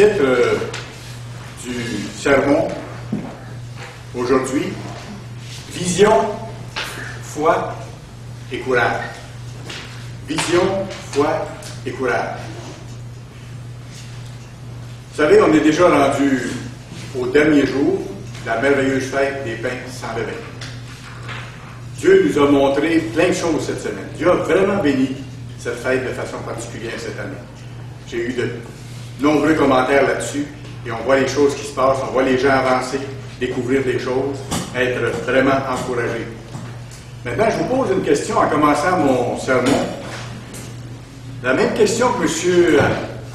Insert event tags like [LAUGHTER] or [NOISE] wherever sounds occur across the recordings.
titre euh, du sermon aujourd'hui, Vision, foi et courage. Vision, foi et courage. Vous savez, on est déjà rendu au dernier jour de la merveilleuse fête des pains sans levain. Dieu nous a montré plein de choses cette semaine. Dieu a vraiment béni cette fête de façon particulière cette année. J'ai eu de nombreux commentaires là-dessus et on voit les choses qui se passent, on voit les gens avancer, découvrir des choses, être vraiment encouragés. Maintenant, je vous pose une question en commençant mon sermon. La même question que M.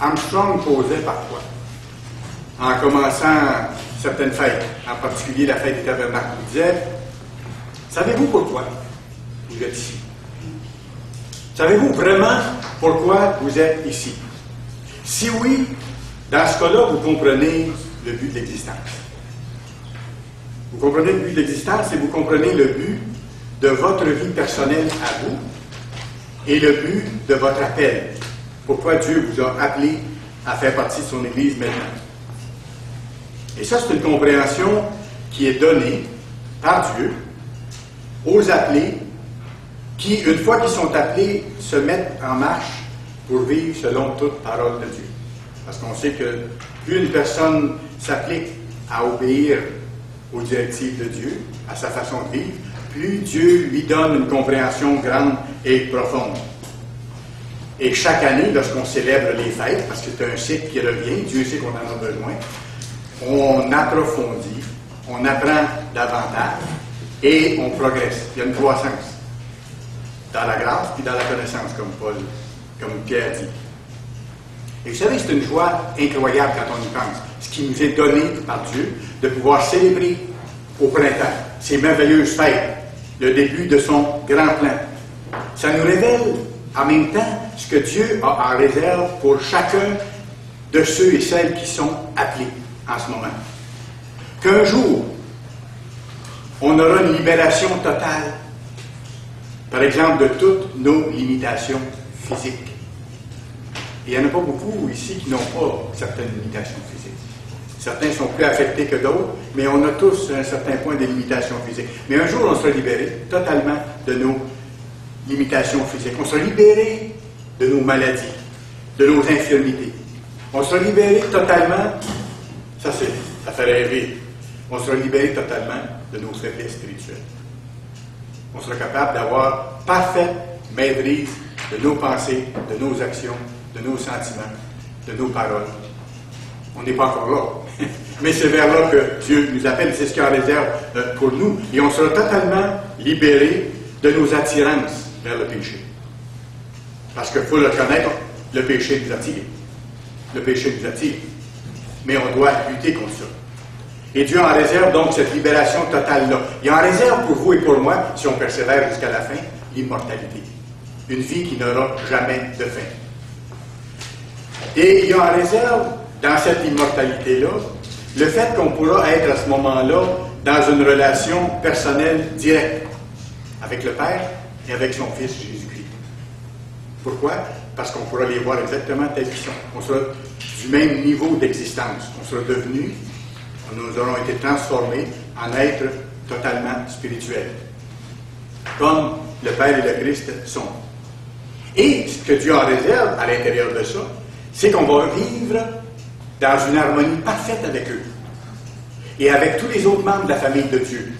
Armstrong posait parfois, en commençant certaines fêtes, en particulier la fête des tabernacles. Il disait Savez-vous pourquoi vous êtes ici? Savez-vous vraiment pourquoi vous êtes ici Si oui, dans ce cas-là, vous comprenez le but de l'existence. Vous comprenez le but de l'existence et vous comprenez le but de votre vie personnelle à vous et le but de votre appel. Pourquoi Dieu vous a appelé à faire partie de son Église maintenant? Et ça, c'est une compréhension qui est donnée par Dieu aux appelés qui, une fois qu'ils sont appelés, se mettent en marche pour vivre selon toute parole de Dieu. Parce qu'on sait que plus une personne s'applique à obéir aux directives de Dieu, à sa façon de vivre, plus Dieu lui donne une compréhension grande et profonde. Et chaque année, lorsqu'on célèbre les fêtes, parce que c'est un cycle qui revient, Dieu sait qu'on en a besoin, on approfondit, on apprend davantage et on progresse. Il y a une croissance dans la grâce puis dans la connaissance, comme Paul, comme Pierre dit. Et vous savez, c'est une joie incroyable quand on y pense. Ce qui nous est donné par Dieu, de pouvoir célébrer au printemps ces merveilleuses fêtes, le début de son grand plan. Ça nous révèle en même temps ce que Dieu a en réserve pour chacun de ceux et celles qui sont appelés en ce moment. Qu'un jour, on aura une libération totale, par exemple, de toutes nos limitations physiques. il n'y en a pas beaucoup ici qui n'ont pas certaines limitations physiques. Certains sont plus affectés que d'autres, mais on a tous un certain point des limitations physiques. Mais un jour, on sera libéré totalement de nos limitations physiques. On sera libéré de nos maladies, de nos infirmités. On sera libéré totalement, ça, ça fait rêver, on sera libéré totalement de nos faiblesses spirituelles. On sera capable d'avoir parfaite maîtrise de nos pensées, de nos actions, de nos sentiments, de nos paroles. On n'est pas encore là. [LAUGHS] Mais c'est vers là que Dieu nous appelle, c'est ce qu'il en réserve euh, pour nous. Et on sera totalement libéré de nos attirances vers le péché. Parce qu'il faut le reconnaître, le péché nous attire. Le péché nous attire. Mais on doit lutter contre ça. Et Dieu en réserve donc cette libération totale-là. Il en réserve pour vous et pour moi, si on persévère jusqu'à la fin, l'immortalité. Une vie qui n'aura jamais de fin. Et il en réserve, dans cette immortalité-là, le fait qu'on pourra être à ce moment-là dans une relation personnelle directe avec le Père et avec son Fils Jésus-Christ. Pourquoi? Parce qu'on pourra les voir exactement tels qu'ils sont. On sera du même niveau d'existence. On sera devenu nous aurons été transformés en êtres totalement spirituels, comme le Père et le Christ sont. Et ce que Dieu en réserve à l'intérieur de ça, c'est qu'on va vivre dans une harmonie parfaite avec eux et avec tous les autres membres de la famille de Dieu.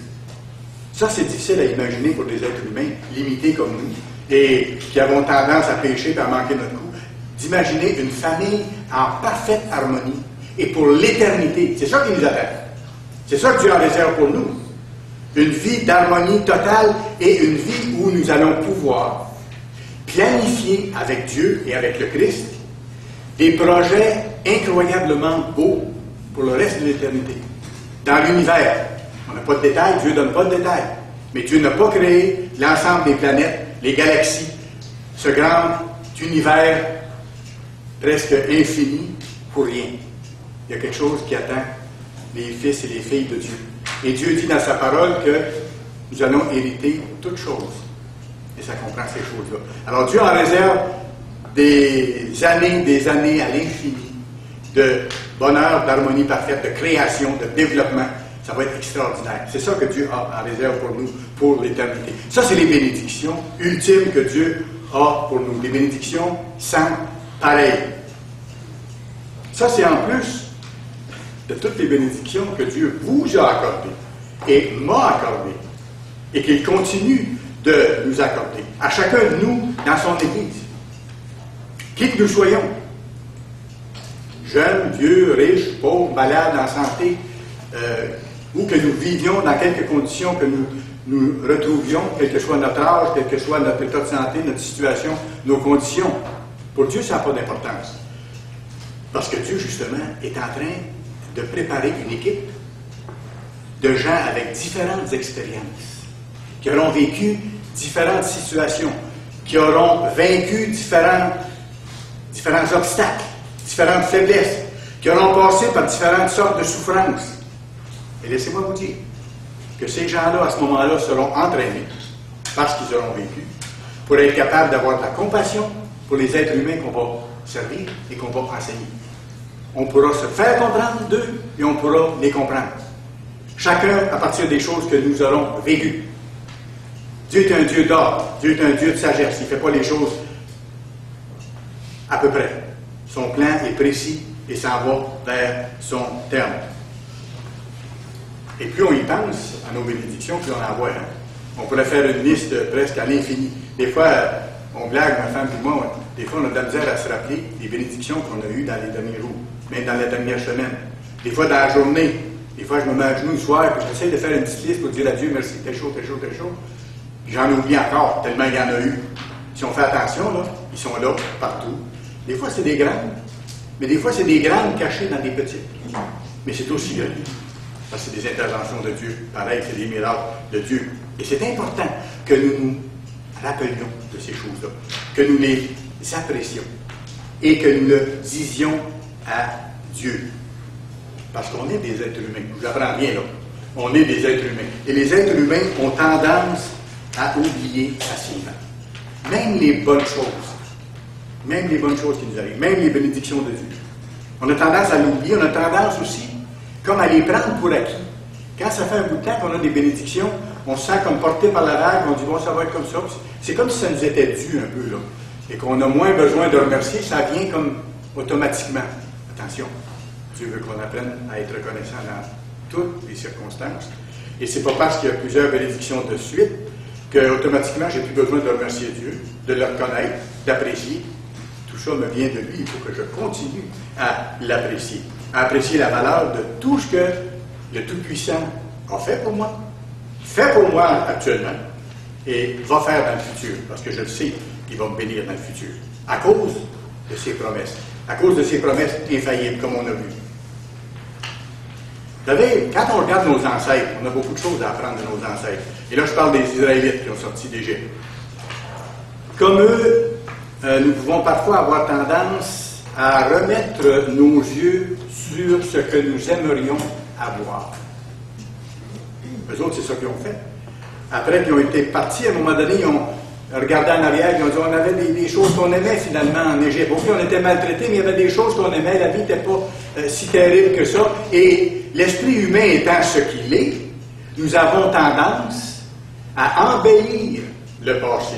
Ça, c'est difficile à imaginer pour des êtres humains limités comme nous et qui avons tendance à pécher et à manquer notre coup, d'imaginer une famille en parfaite harmonie et pour l'éternité. C'est ça qui nous attend. C'est ça que Dieu en réserve pour nous. Une vie d'harmonie totale et une vie où nous allons pouvoir planifier avec Dieu et avec le Christ des projets incroyablement beaux pour le reste de l'éternité. Dans l'univers, on n'a pas de détails, Dieu ne donne pas de détails. Mais Dieu n'a pas créé l'ensemble des planètes, les galaxies, ce grand univers presque infini pour rien. Il y a quelque chose qui attend les fils et les filles de Dieu. Et Dieu dit dans sa parole que nous allons hériter toutes choses. Et ça comprend ces choses-là. Alors Dieu en réserve des années, des années à l'infini de bonheur, d'harmonie parfaite, de création, de développement. Ça va être extraordinaire. C'est ça que Dieu a en réserve pour nous, pour l'éternité. Ça, c'est les bénédictions ultimes que Dieu a pour nous. Des bénédictions sans pareil. Ça, c'est en plus de toutes les bénédictions que Dieu vous a accordées et m'a accordées et qu'il continue de nous accorder, à chacun de nous dans son Église. Qui que nous soyons, jeunes, vieux, riches, pauvres, malades, en santé, euh, ou que nous vivions dans quelques conditions que nous nous retrouvions, quel que soit notre âge, quel que soit notre état de santé, notre situation, nos conditions. Pour Dieu, ça n'a pas d'importance. Parce que Dieu, justement, est en train de préparer une équipe de gens avec différentes expériences, qui auront vécu différentes situations, qui auront vaincu différents, différents obstacles, différentes faiblesses, qui auront passé par différentes sortes de souffrances. Et laissez-moi vous dire que ces gens-là, à ce moment-là, seront entraînés, parce qu'ils auront vécu, pour être capables d'avoir de la compassion pour les êtres humains qu'on va servir et qu'on va enseigner. On pourra se faire comprendre d'eux et on pourra les comprendre. Chacun à partir des choses que nous aurons vécues. Dieu est un Dieu d'ordre, Dieu est un Dieu de sagesse. Il ne fait pas les choses à peu près. Son plan est précis et s'en va vers son terme. Et plus on y pense à nos bénédictions, plus on en voit. Hein. On pourrait faire une liste presque à l'infini. Des fois, on blague, ma femme et moi, des fois on a de la misère à se rappeler des bénédictions qu'on a eues dans les derniers jours, même dans la dernière semaine. Des fois, dans la journée, des fois, je me mets à genoux le soir et j'essaie de faire une petite liste pour dire à Dieu merci, tel chose, tel chose, tel chose. J'en oublie encore, tellement il y en a eu. Si on fait attention, là, ils sont là, partout. Des fois, c'est des grandes, mais des fois, c'est des grandes cachées dans des petites. Mais c'est aussi lieu. Parce que c'est des interventions de Dieu. Pareil, c'est des miracles de Dieu. Et c'est important que nous nous rappelions de ces choses-là, que nous les apprécions et que nous le disions à Dieu. Parce qu'on est des êtres humains. Je vous apprends bien là. On est des êtres humains. Et les êtres humains ont tendance à oublier facilement. Même les bonnes choses. Même les bonnes choses qui nous arrivent. Même les bénédictions de Dieu. On a tendance à l'oublier. On a tendance aussi, comme à les prendre pour acquis. Quand ça fait un bout de temps qu'on a des bénédictions, on se sent comme porté par la vague, on dit bon, ça va être comme ça. C'est comme si ça nous était dû un peu, là. Et qu'on a moins besoin de remercier, ça vient comme automatiquement. Attention, Dieu veut qu'on apprenne à être reconnaissant dans toutes les circonstances. Et c'est pas parce qu'il y a plusieurs bénédictions de suite que automatiquement j'ai plus besoin de remercier Dieu, de le reconnaître, d'apprécier. Tout ça me vient de lui. Faut que je continue à l'apprécier, à apprécier la valeur de tout ce que le Tout-Puissant a fait pour moi, fait pour moi actuellement, et va faire dans le futur, parce que je le sais qu'il va me bénir dans le futur, à cause de ses promesses, à cause de ses promesses infaillibles, comme on a vu. Vous savez, quand on regarde nos ancêtres, on a beaucoup de choses à apprendre de nos ancêtres. Et là, je parle des Israélites qui ont sorti d'Égypte. Comme eux, euh, nous pouvons parfois avoir tendance à remettre nos yeux sur ce que nous aimerions avoir. Eux autres, c'est ça qu'ils ont fait. Après qu'ils ont été partis, à un moment donné, ils ont regardé en arrière, ils ont dit on avait des, choses qu'on aimait finalement en Égypte. Ok, on était maltraités, mais il y avait des choses qu'on aimait, la vie n'était pas euh, si terrible que ça. Et l'esprit humain étant ce qu'il est, nous avons tendance à embellir le passé,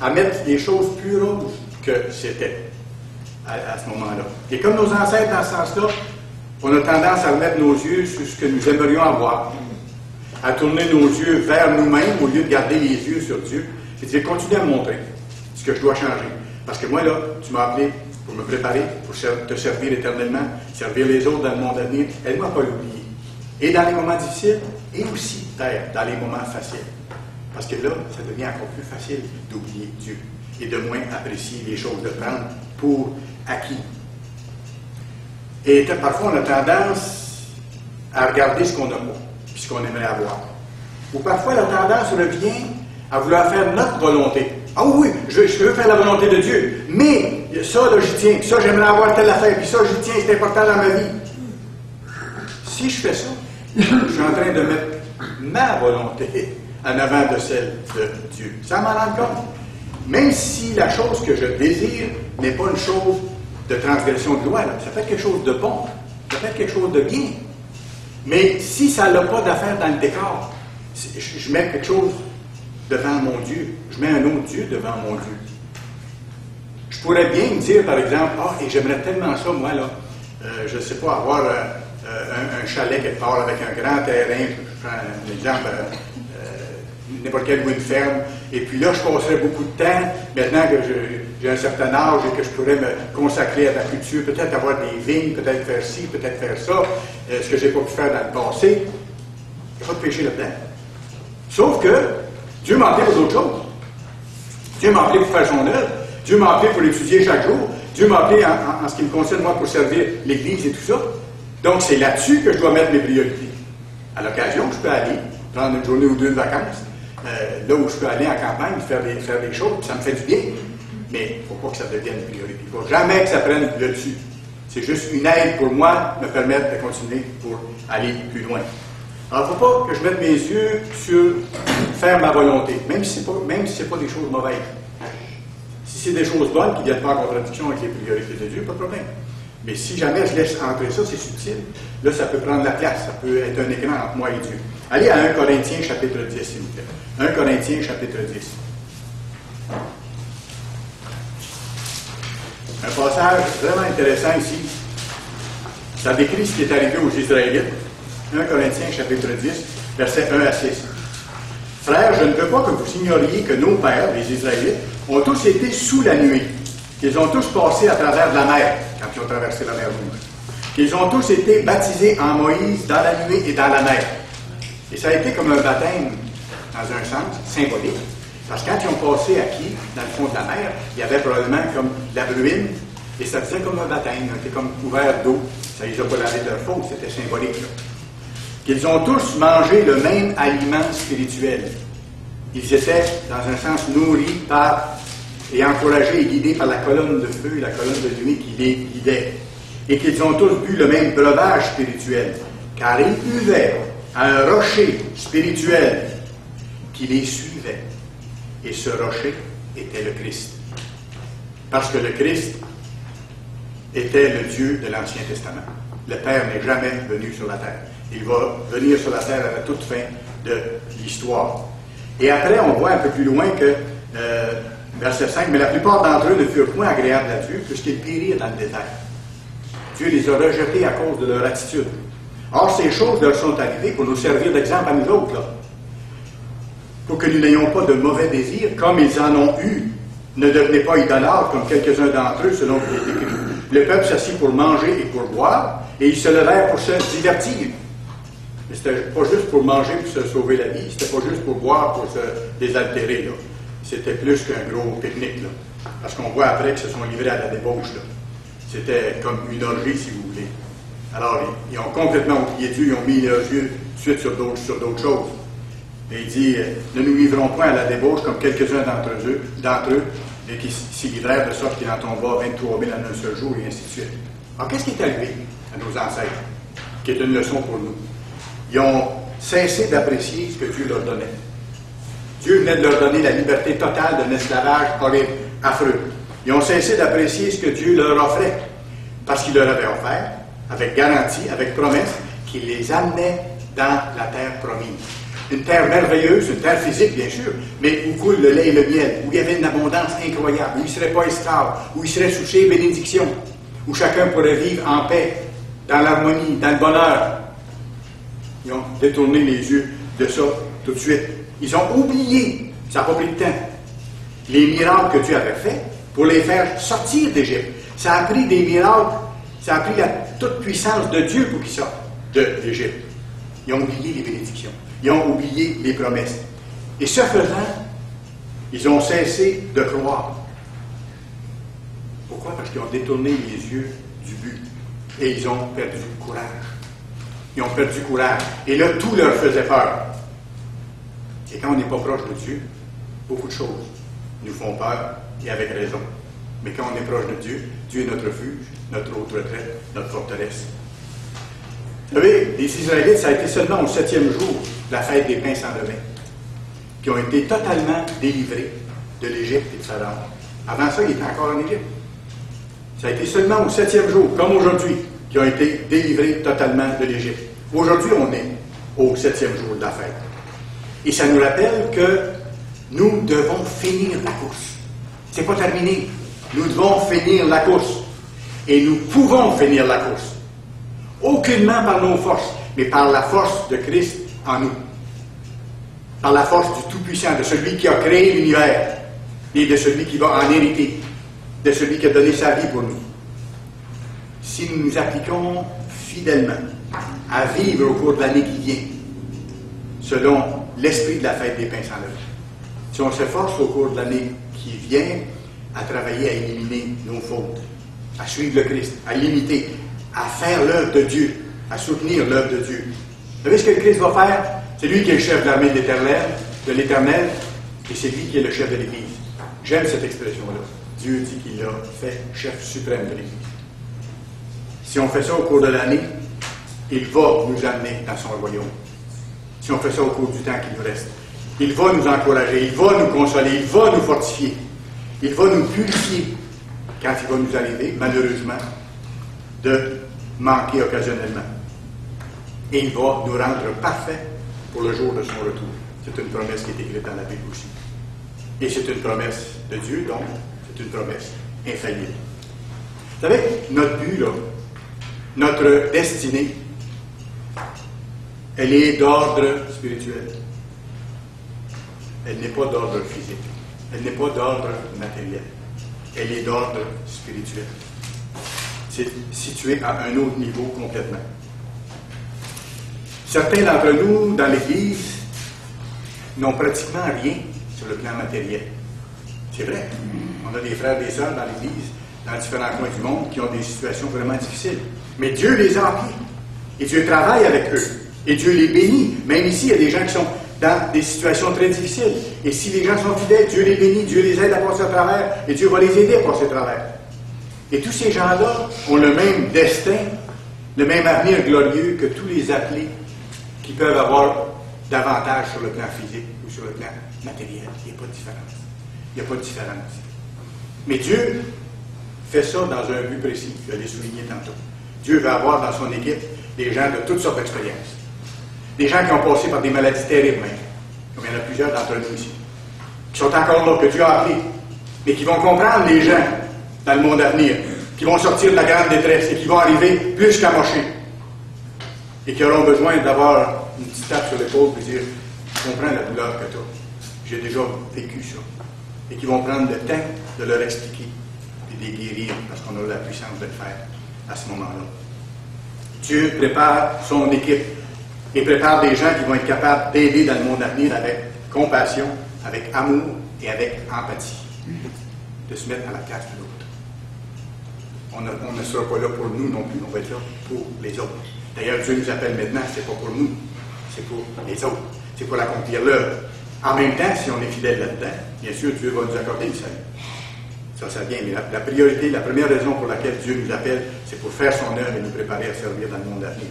à mettre des choses plus roses que c'était à, ce moment-là. Et comme nos ancêtres dans ce sens-là, on a tendance à remettre nos yeux sur ce que nous aimerions avoir, à tourner nos yeux vers nous-mêmes au lieu de garder les yeux sur Dieu, et de dire, continue à me montrer ce que je dois changer. Parce que moi, là, tu m'as appelé pour me préparer, pour te servir éternellement, servir les autres dans le monde à venir. Aide-moi à pas l'oublier. Et dans les moments difficiles, et aussi, peut-être, dans les moments faciles. Parce que là, ça devient encore plus facile d'oublier Dieu et de moins apprécier les choses, de prendre pour acquis. Et parfois, on a tendance à regarder ce qu'on n'a pas, puis ce qu'on aimerait avoir. Ou parfois, la tendance revient à vouloir faire notre volonté. Ah oui, je, je, veux faire la volonté de Dieu, mais ça, là, j'y tiens, ça, j'aimerais avoir telle affaire, puis ça, j'y tiens, c'est important dans ma vie. Si je fais ça, je suis en train de mettre ma volonté en avant de celle de Dieu. Ça m'en rend compte. Même si la chose que je désire n'est pas une chose de transgression de loi, là, ça fait quelque chose de bon, peut-être quelque chose de bien. Mais si ça n'a pas d'affaire dans le décor, je mets quelque chose devant mon Dieu. Je mets un autre Dieu devant mon Dieu. Je pourrais bien me dire, par exemple, ah, et j'aimerais tellement ça, moi, là, euh, je ne sais pas, avoir euh, euh, un, chalet quelque part avec un grand terrain, je prends un exemple, n'importe quelle ou une ferme, et puis là, je passerais beaucoup de temps, maintenant que j'ai un certain âge et que je pourrais me consacrer à la culture, peut-être avoir des vignes, peut-être faire ci, peut-être faire ça, ce que je n'ai pas pu faire dans le passé. Il n'y a pas de péché là-dedans. Sauf que Dieu m'a appelé pour d'autres choses. Dieu m'a appelé pour faire son œuvre. Dieu m'a appelé pour l'étudier chaque jour. Dieu m'a appelé en, ce qui me concerne, moi, pour servir l'Église et tout ça. Donc, c'est là-dessus que je dois mettre mes priorités. À l'occasion, je peux aller prendre une journée ou deux de vacances, euh, là où je peux aller en campagne, faire des, faire des choses, ça me fait du bien. Mais il ne faut pas que ça devienne une priorité. Il ne faut jamais que ça prenne le dessus. C'est juste une aide pour moi, me permettre de continuer pour aller plus loin. Alors, il ne faut pas que je mette mes yeux sur faire ma volonté, même si ce n'est si pas des choses mauvaises. Si c'est des choses bonnes qui viennent pas en contradiction avec les priorités de Dieu, pas de problème. Mais si jamais je laisse entrer ça, c'est subtil. Là, ça peut prendre la place. Ça peut être un écran entre moi et Dieu. Allez à 1 Corinthiens chapitre 10, s'il vous plaît. 1 Corinthiens chapitre 10. Un passage vraiment intéressant ici. Ça décrit ce qui est arrivé aux Israélites. 1 Corinthiens chapitre 10, versets 1 à 6. Frères, je ne veux pas que vous ignoriez que nos pères, les Israélites, ont tous été sous la nuée, qu'ils ont tous passé à travers la mer, quand ils ont traversé la mer Rouge, qu'ils ont tous été baptisés en Moïse dans la nuée et dans la mer. Et ça a été comme un baptême, dans un sens, symbolique, parce que quand ils ont passé à qui, dans le fond de la mer, il y avait probablement comme la bruine, et ça faisait comme un baptême, ils étaient comme couverts d'eau. Ça les a pas lavé de leur faute, c'était symbolique. Qu'ils ont tous mangé le même aliment spirituel. Ils étaient, dans un sens, nourris par et encouragés et guidés par la colonne de feu et la colonne de nuit qui les guidait. Et qu'ils ont tous bu le même breuvage spirituel, car ils buvaient à un rocher spirituel qui les suivait. Et ce rocher était le Christ. Parce que le Christ était le Dieu de l'Ancien Testament. Le Père n'est jamais venu sur la terre. Il va venir sur la terre à la toute fin de l'histoire. Et après, on voit un peu plus loin que, euh, verset 5, mais la plupart d'entre eux ne furent point agréables à Dieu, puisqu'ils périrent dans le désert. Dieu les a rejetés à cause de leur attitude. Or, ces choses leur sont arrivées pour nous servir d'exemple à nous autres, là. Pour que nous n'ayons pas de mauvais désirs, comme ils en ont eu. Ne devenez pas idolâtres, comme quelques-uns d'entre eux, selon que écrit. Le peuple s'assit pour manger et pour boire, et ils se levèrent pour se divertir. Mais c'était pas juste pour manger pour se sauver la vie, c'était pas juste pour boire pour se désaltérer. C'était plus qu'un gros pique-nique. Parce qu'on voit après qu'ils se sont livrés à la débauche. C'était comme une orgie, si vous voulez. Alors, ils, ont complètement oublié Dieu, ils ont mis leurs yeux de suite sur d'autres, choses. Et il dit, euh, ne nous livrons point à la débauche comme quelques-uns d'entre eux, d'entre eux qui s'y livrèrent de sorte qu'il en tomba 23 000 en un seul jour, et ainsi de suite. Alors, qu'est-ce qui est arrivé à nos ancêtres, qui est une leçon pour nous? Ils ont cessé d'apprécier ce que Dieu leur donnait. Dieu venait de leur donner la liberté totale d'un esclavage horrible, affreux. Ils ont cessé d'apprécier ce que Dieu leur offrait, parce qu'il leur avait offert, avec garantie, avec promesse, qu'il les amenait dans la terre promise. Une terre merveilleuse, une terre physique, bien sûr, mais où coule le lait et le miel, où il y avait une abondance incroyable, où ils ne seraient pas esclaves, où ils seraient sous ses bénédictions, où chacun pourrait vivre en paix, dans l'harmonie, dans le bonheur, ils ont détourné les yeux de ça tout de suite. Ils ont oublié, ça n'a pas pris de temps, les miracles que Dieu avait faits pour les faire sortir d'Égypte. Ça a pris des miracles, ça a pris la toute puissance de Dieu pour qu'ils sortent de l'Égypte. Ils ont oublié les bénédictions. Ils ont oublié les promesses. Et ce faisant, ils ont cessé de croire. Pourquoi? Parce qu'ils ont détourné les yeux du but. Et ils ont perdu le courage. Ils ont perdu courage. Et là, tout leur faisait peur. Et quand on n'est pas proche de Dieu, beaucoup de choses nous font peur, et avec raison. Mais quand on est proche de Dieu, Dieu est notre refuge, notre autre retraite, notre forteresse. Vous savez, les Israélites, ça a été seulement au septième jour la fête des pains sans levain, qui ont été totalement délivrés de l'Égypte et de Pharaon. Avant ça, ils étaient encore en Égypte. Ça a été seulement au septième jour, comme aujourd'hui. Qui ont été délivrés totalement de l'Égypte. Aujourd'hui, on est au septième jour de la fête. Et ça nous rappelle que nous devons finir la course. C'est pas terminé. Nous devons finir la course. Et nous pouvons finir la course. Aucunement par nos forces, mais par la force de Christ en nous. Par la force du Tout-Puissant, de celui qui a créé l'univers et de celui qui va en hériter, de celui qui a donné sa vie pour nous. Si nous nous appliquons fidèlement à vivre au cours de l'année qui vient, selon l'esprit de la fête des pains sans levain, si on s'efforce au cours de l'année qui vient à travailler à éliminer nos fautes, à suivre le Christ, à l'imiter, à faire l'œuvre de Dieu, à soutenir l'œuvre de Dieu. Vous savez ce que le Christ va faire? C'est lui qui est le chef de l'armée de l'Éternel, et c'est lui qui est le chef de l'Église. J'aime cette expression-là. Dieu dit qu'il l'a fait chef suprême de l'Église. Si on fait ça au cours de l'année, il va nous amener dans son royaume. Si on fait ça au cours du temps qui nous reste. Il va nous encourager, il va nous consoler, il va nous fortifier. Il va nous purifier quand il va nous arriver, malheureusement, de manquer occasionnellement. Et il va nous rendre parfaits pour le jour de son retour. C'est une promesse qui est écrite dans la Bible aussi. Et c'est une promesse de Dieu, donc c'est une promesse infaillible. Vous savez, notre but, là, notre destinée, elle est d'ordre spirituel. Elle n'est pas d'ordre physique. Elle n'est pas d'ordre matériel. Elle est d'ordre spirituel. C'est situé à un autre niveau complètement. Certains d'entre nous, dans l'Église, n'ont pratiquement rien sur le plan matériel. C'est vrai. On a des frères et des sœurs dans l'Église, dans différents coins du monde, qui ont des situations vraiment difficiles. Mais Dieu les appris. Et Dieu travaille avec eux. Et Dieu les bénit. Même ici, il y a des gens qui sont dans des situations très difficiles. Et si les gens sont fidèles, Dieu les bénit, Dieu les aide à passer à travers, et Dieu va les aider à passer à travers. Et tous ces gens-là ont le même destin, le même avenir glorieux que tous les appelés qui peuvent avoir davantage sur le plan physique ou sur le plan matériel. Il n'y a pas de différence. Il n'y a pas de différence. Mais Dieu fait ça dans un but précis. Je l'ai souligné tantôt. Dieu va avoir dans son équipe des gens de toutes sortes d'expériences. Des gens qui ont passé par des maladies terribles, même, comme il y en a plusieurs d'entre nous ici, qui sont encore là, que Dieu a appris, mais qui vont comprendre les gens dans le monde à venir, qui vont sortir de la grande détresse et qui vont arriver plus qu'amochés, et qui auront besoin d'avoir une petite tape sur l'épaule et dire Je comprends la douleur que tu as. J'ai déjà vécu ça. Et qui vont prendre le temps de leur expliquer et de les guérir parce qu'on a la puissance de le faire à ce moment-là. Dieu prépare son équipe et prépare des gens qui vont être capables d'aider dans le monde à venir avec compassion, avec amour et avec empathie. De se mettre à la place de l'autre. On, ne sera pas là pour nous non plus, on va être là pour les autres. D'ailleurs, Dieu nous appelle maintenant, c'est pas pour nous, c'est pour les autres. C'est pour accomplir l'œuvre. En même temps, si on est fidèle là-dedans, bien sûr, Dieu va nous accorder le salut. Ça, ça vient. Mais la, priorité, la première raison pour laquelle Dieu nous appelle, c'est pour faire son œuvre et nous préparer à servir dans le monde à venir.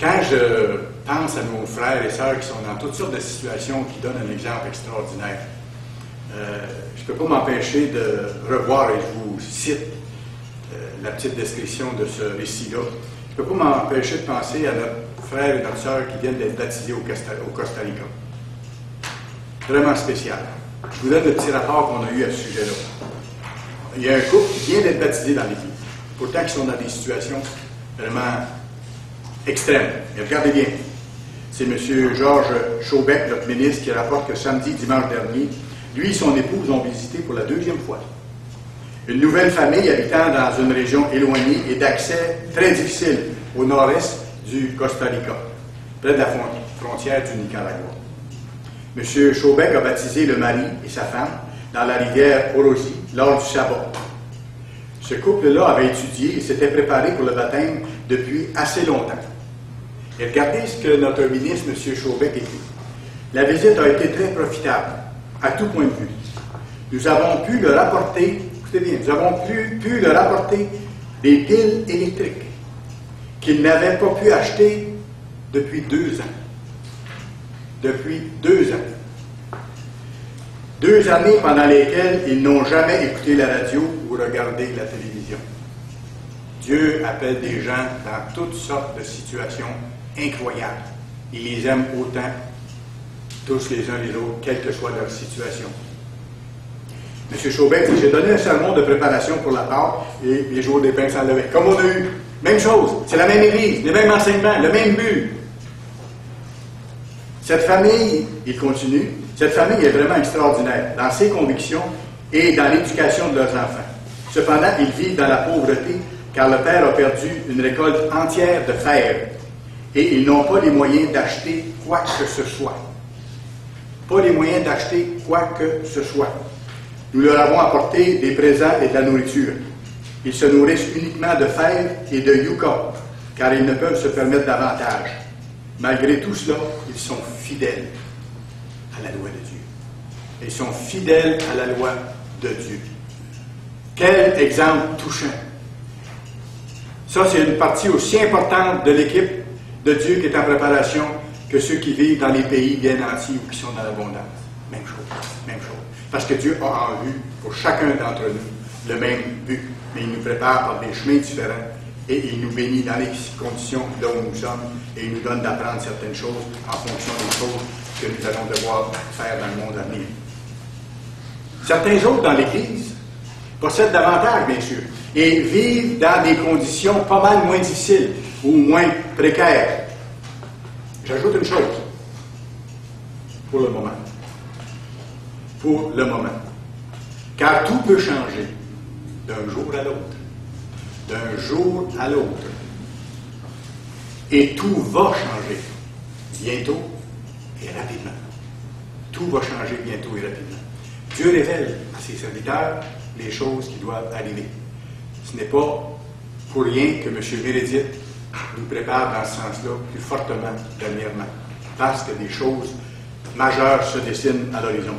Quand je pense à nos frères et sœurs qui sont dans toutes sortes de situations qui donnent un exemple extraordinaire, euh, je ne peux pas m'empêcher de revoir, et je vous cite euh, la petite description de ce récit-là, je ne peux pas m'empêcher de penser à notre frère et notre sœur qui viennent d'être baptisés au Costa Rica. Vraiment spécial. Je vous donne le petit rapport qu'on a eu à ce sujet-là. Il y a un couple qui vient d'être baptisé dans l'Église. Pourtant, ils sont dans des situations vraiment extrêmes. Mais regardez bien. C'est M. Georges Chaubec, notre ministre, qui rapporte que samedi, dimanche dernier, lui et son épouse ont visité pour la deuxième fois une nouvelle famille habitant dans une région éloignée et d'accès très difficile au nord-est du Costa Rica, près de la frontière du Nicaragua. M. Chaubec a baptisé le mari et sa femme dans la rivière Orosi lors du sabbat. Ce couple-là avait étudié et s'était préparé pour le baptême depuis assez longtemps. Et regardez ce que notre ministre, M. Chaubec, dit. La visite a été très profitable, à tout point de vue. Nous avons pu leur apporter, écoutez bien, nous avons pu, pu leur apporter des piles électriques qu'ils n'avaient pas pu acheter depuis deux ans depuis deux ans. Deux années pendant lesquelles ils n'ont jamais écouté la radio ou regardé la télévision. Dieu appelle des gens dans toutes sortes de situations incroyables. Il les aime autant, tous les uns les autres, quelle que soit leur situation. M. Chaubert dit, j'ai donné un sermon de préparation pour la part et les jours des pains sans lever. Comme on a eu, même chose, c'est la même église, le même enseignement, le même but. Cette famille, il continue, cette famille est vraiment extraordinaire dans ses convictions et dans l'éducation de leurs enfants. Cependant, ils vivent dans la pauvreté car le père a perdu une récolte entière de fer et ils n'ont pas les moyens d'acheter quoi que ce soit. Pas les moyens d'acheter quoi que ce soit. Nous leur avons apporté des présents et de la nourriture. Ils se nourrissent uniquement de fer et de yucca, car ils ne peuvent se permettre davantage. Malgré tout cela, ils sont fidèles à la loi de Dieu. Ils sont fidèles à la loi de Dieu. Quel exemple touchant. Ça, c'est une partie aussi importante de l'équipe de Dieu qui est en préparation que ceux qui vivent dans les pays bien entiers ou qui sont dans l'abondance. Même chose, même chose. Parce que Dieu a en vue pour chacun d'entre nous le même but, mais il nous prépare par des chemins différents et il nous bénit dans les conditions là où nous sommes et il nous donne d'apprendre certaines choses en fonction des choses que nous allons devoir faire dans le monde à venir. Certains autres dans l'Église possèdent davantage, bien sûr, et vivent dans des conditions pas mal moins difficiles ou moins précaires. J'ajoute une chose, pour le moment. Pour le moment. Car tout peut changer d'un jour à l'autre. D'un jour à l'autre. Et tout va changer bientôt et rapidement. Tout va changer bientôt et rapidement. Dieu révèle à ses serviteurs les choses qui doivent arriver. Ce n'est pas pour rien que M. Meredith nous prépare dans ce sens-là plus fortement dernièrement, parce que des choses majeures se dessinent à l'horizon.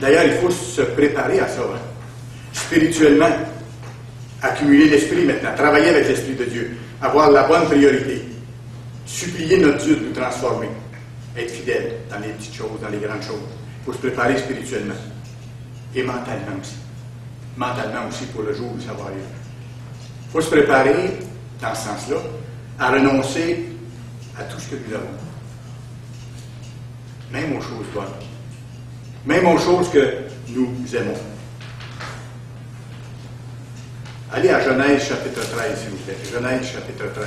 D'ailleurs, il faut se préparer à ça, hein. spirituellement, accumuler l'esprit maintenant, travailler avec l'esprit de Dieu, avoir la bonne priorité, supplier notre Dieu de nous transformer, être fidèle dans les petites choses, dans les grandes choses. Faut se préparer spirituellement et mentalement aussi. Mentalement aussi pour le jour où ça va arriver. Il faut se préparer, dans ce sens-là, à renoncer à tout ce que nous avons. Même aux choses bonnes. Même aux choses que nous aimons. Allez à Genèse chapitre 13, s'il vous plaît. Genèse chapitre 13.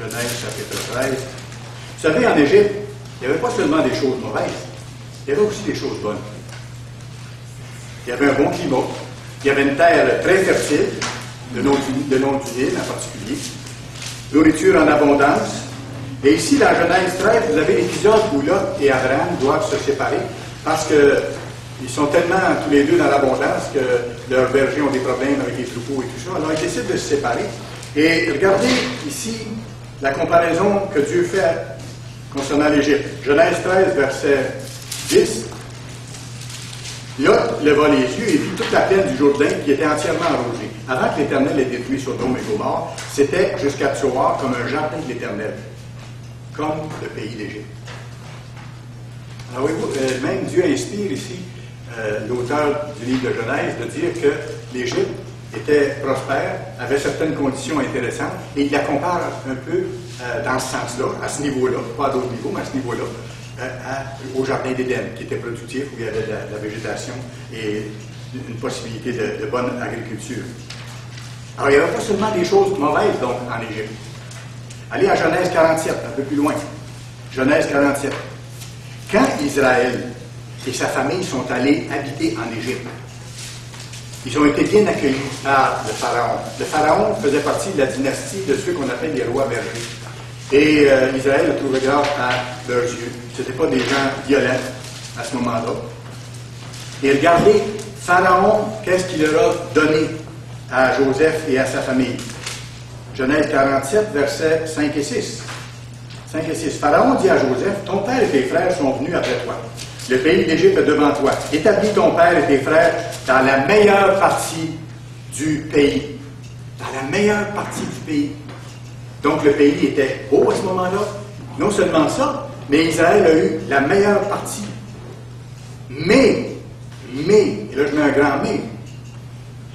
Genèse chapitre 13. Vous savez, en Égypte, il n'y avait pas seulement des choses mauvaises, il y avait aussi des choses bonnes. Il y avait un bon climat, il y avait une terre très fertile, de d'huile en particulier, nourriture en abondance. Et ici, dans Genèse 13, vous avez l'épisode où Lot et Abraham doivent se séparer parce qu'ils sont tellement tous les deux dans l'abondance que leurs bergers ont des problèmes avec les troupeaux et tout ça. Alors ils décident de se séparer. Et regardez ici la comparaison que Dieu fait concernant l'Égypte. Genèse 13, verset 10. Lot leva les yeux et vit toute la plaine du Jourdain qui était entièrement arrosée. Avant que l'Éternel ait détruit Sodome et Gomorre, c'était jusqu'à Tsoar comme un jardin de l'Éternel, comme le pays d'Égypte. Alors oui, euh, même Dieu inspire ici euh, l'auteur du livre de Genèse de dire que l'Égypte était prospère, avait certaines conditions intéressantes, et il la compare un peu euh, dans ce sens-là, à ce niveau-là, pas à d'autres niveaux, mais à ce niveau-là, euh, au jardin d'Éden, qui était productif, où il y avait de la, végétation et une possibilité de, de, bonne agriculture. Alors, il n'y avait pas seulement des choses mauvaises, donc, en Égypte. Allez à Genèse 47, un peu plus loin. Genèse 47. Quand Israël et sa famille sont allés habiter en Égypte, ils ont été bien accueillis par le Pharaon. Le Pharaon faisait partie de la dynastie de ceux qu'on appelle les rois bergers. Et euh, Israël a trouvé grâce à leurs yeux. Ce n'étaient pas des gens violents à ce moment-là. Et regardez, Pharaon, qu'est-ce qu'il leur a donné à Joseph et à sa famille? Genèse 47, versets 5 et 6. 5 et 6. Pharaon dit à Joseph, Ton père et tes frères sont venus après toi. Le pays d'Égypte est devant toi. Établis ton père et tes frères dans la meilleure partie du pays. Dans la meilleure partie du pays. Donc le pays était beau à ce moment-là. Non seulement ça, mais Israël a eu la meilleure partie. Mais, Mais, et là je mets un grand mais,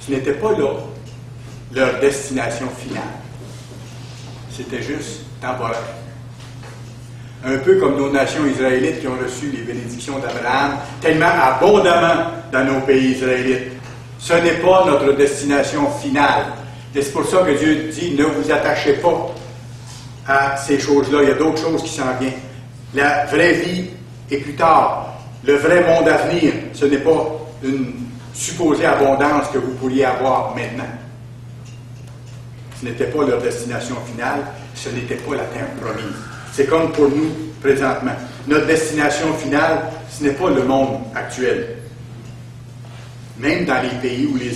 ce n'était pas là leur destination finale. C'était juste temporaire. Un peu comme nos nations israélites qui ont reçu les bénédictions d'Abraham tellement abondamment dans nos pays israélites. Ce n'est pas notre destination finale. C'est pour ça que Dieu dit ne vous attachez pas à ces choses-là. Il y a d'autres choses qui s'en viennent. La vraie vie est plus tard. Le vrai monde à venir, ce n'est pas une supposée abondance que vous pourriez avoir maintenant. Ce n'était pas leur destination finale, ce n'était pas la terre promise. C'est comme pour nous présentement. Notre destination finale, ce n'est pas le monde actuel. Même dans les pays ou les,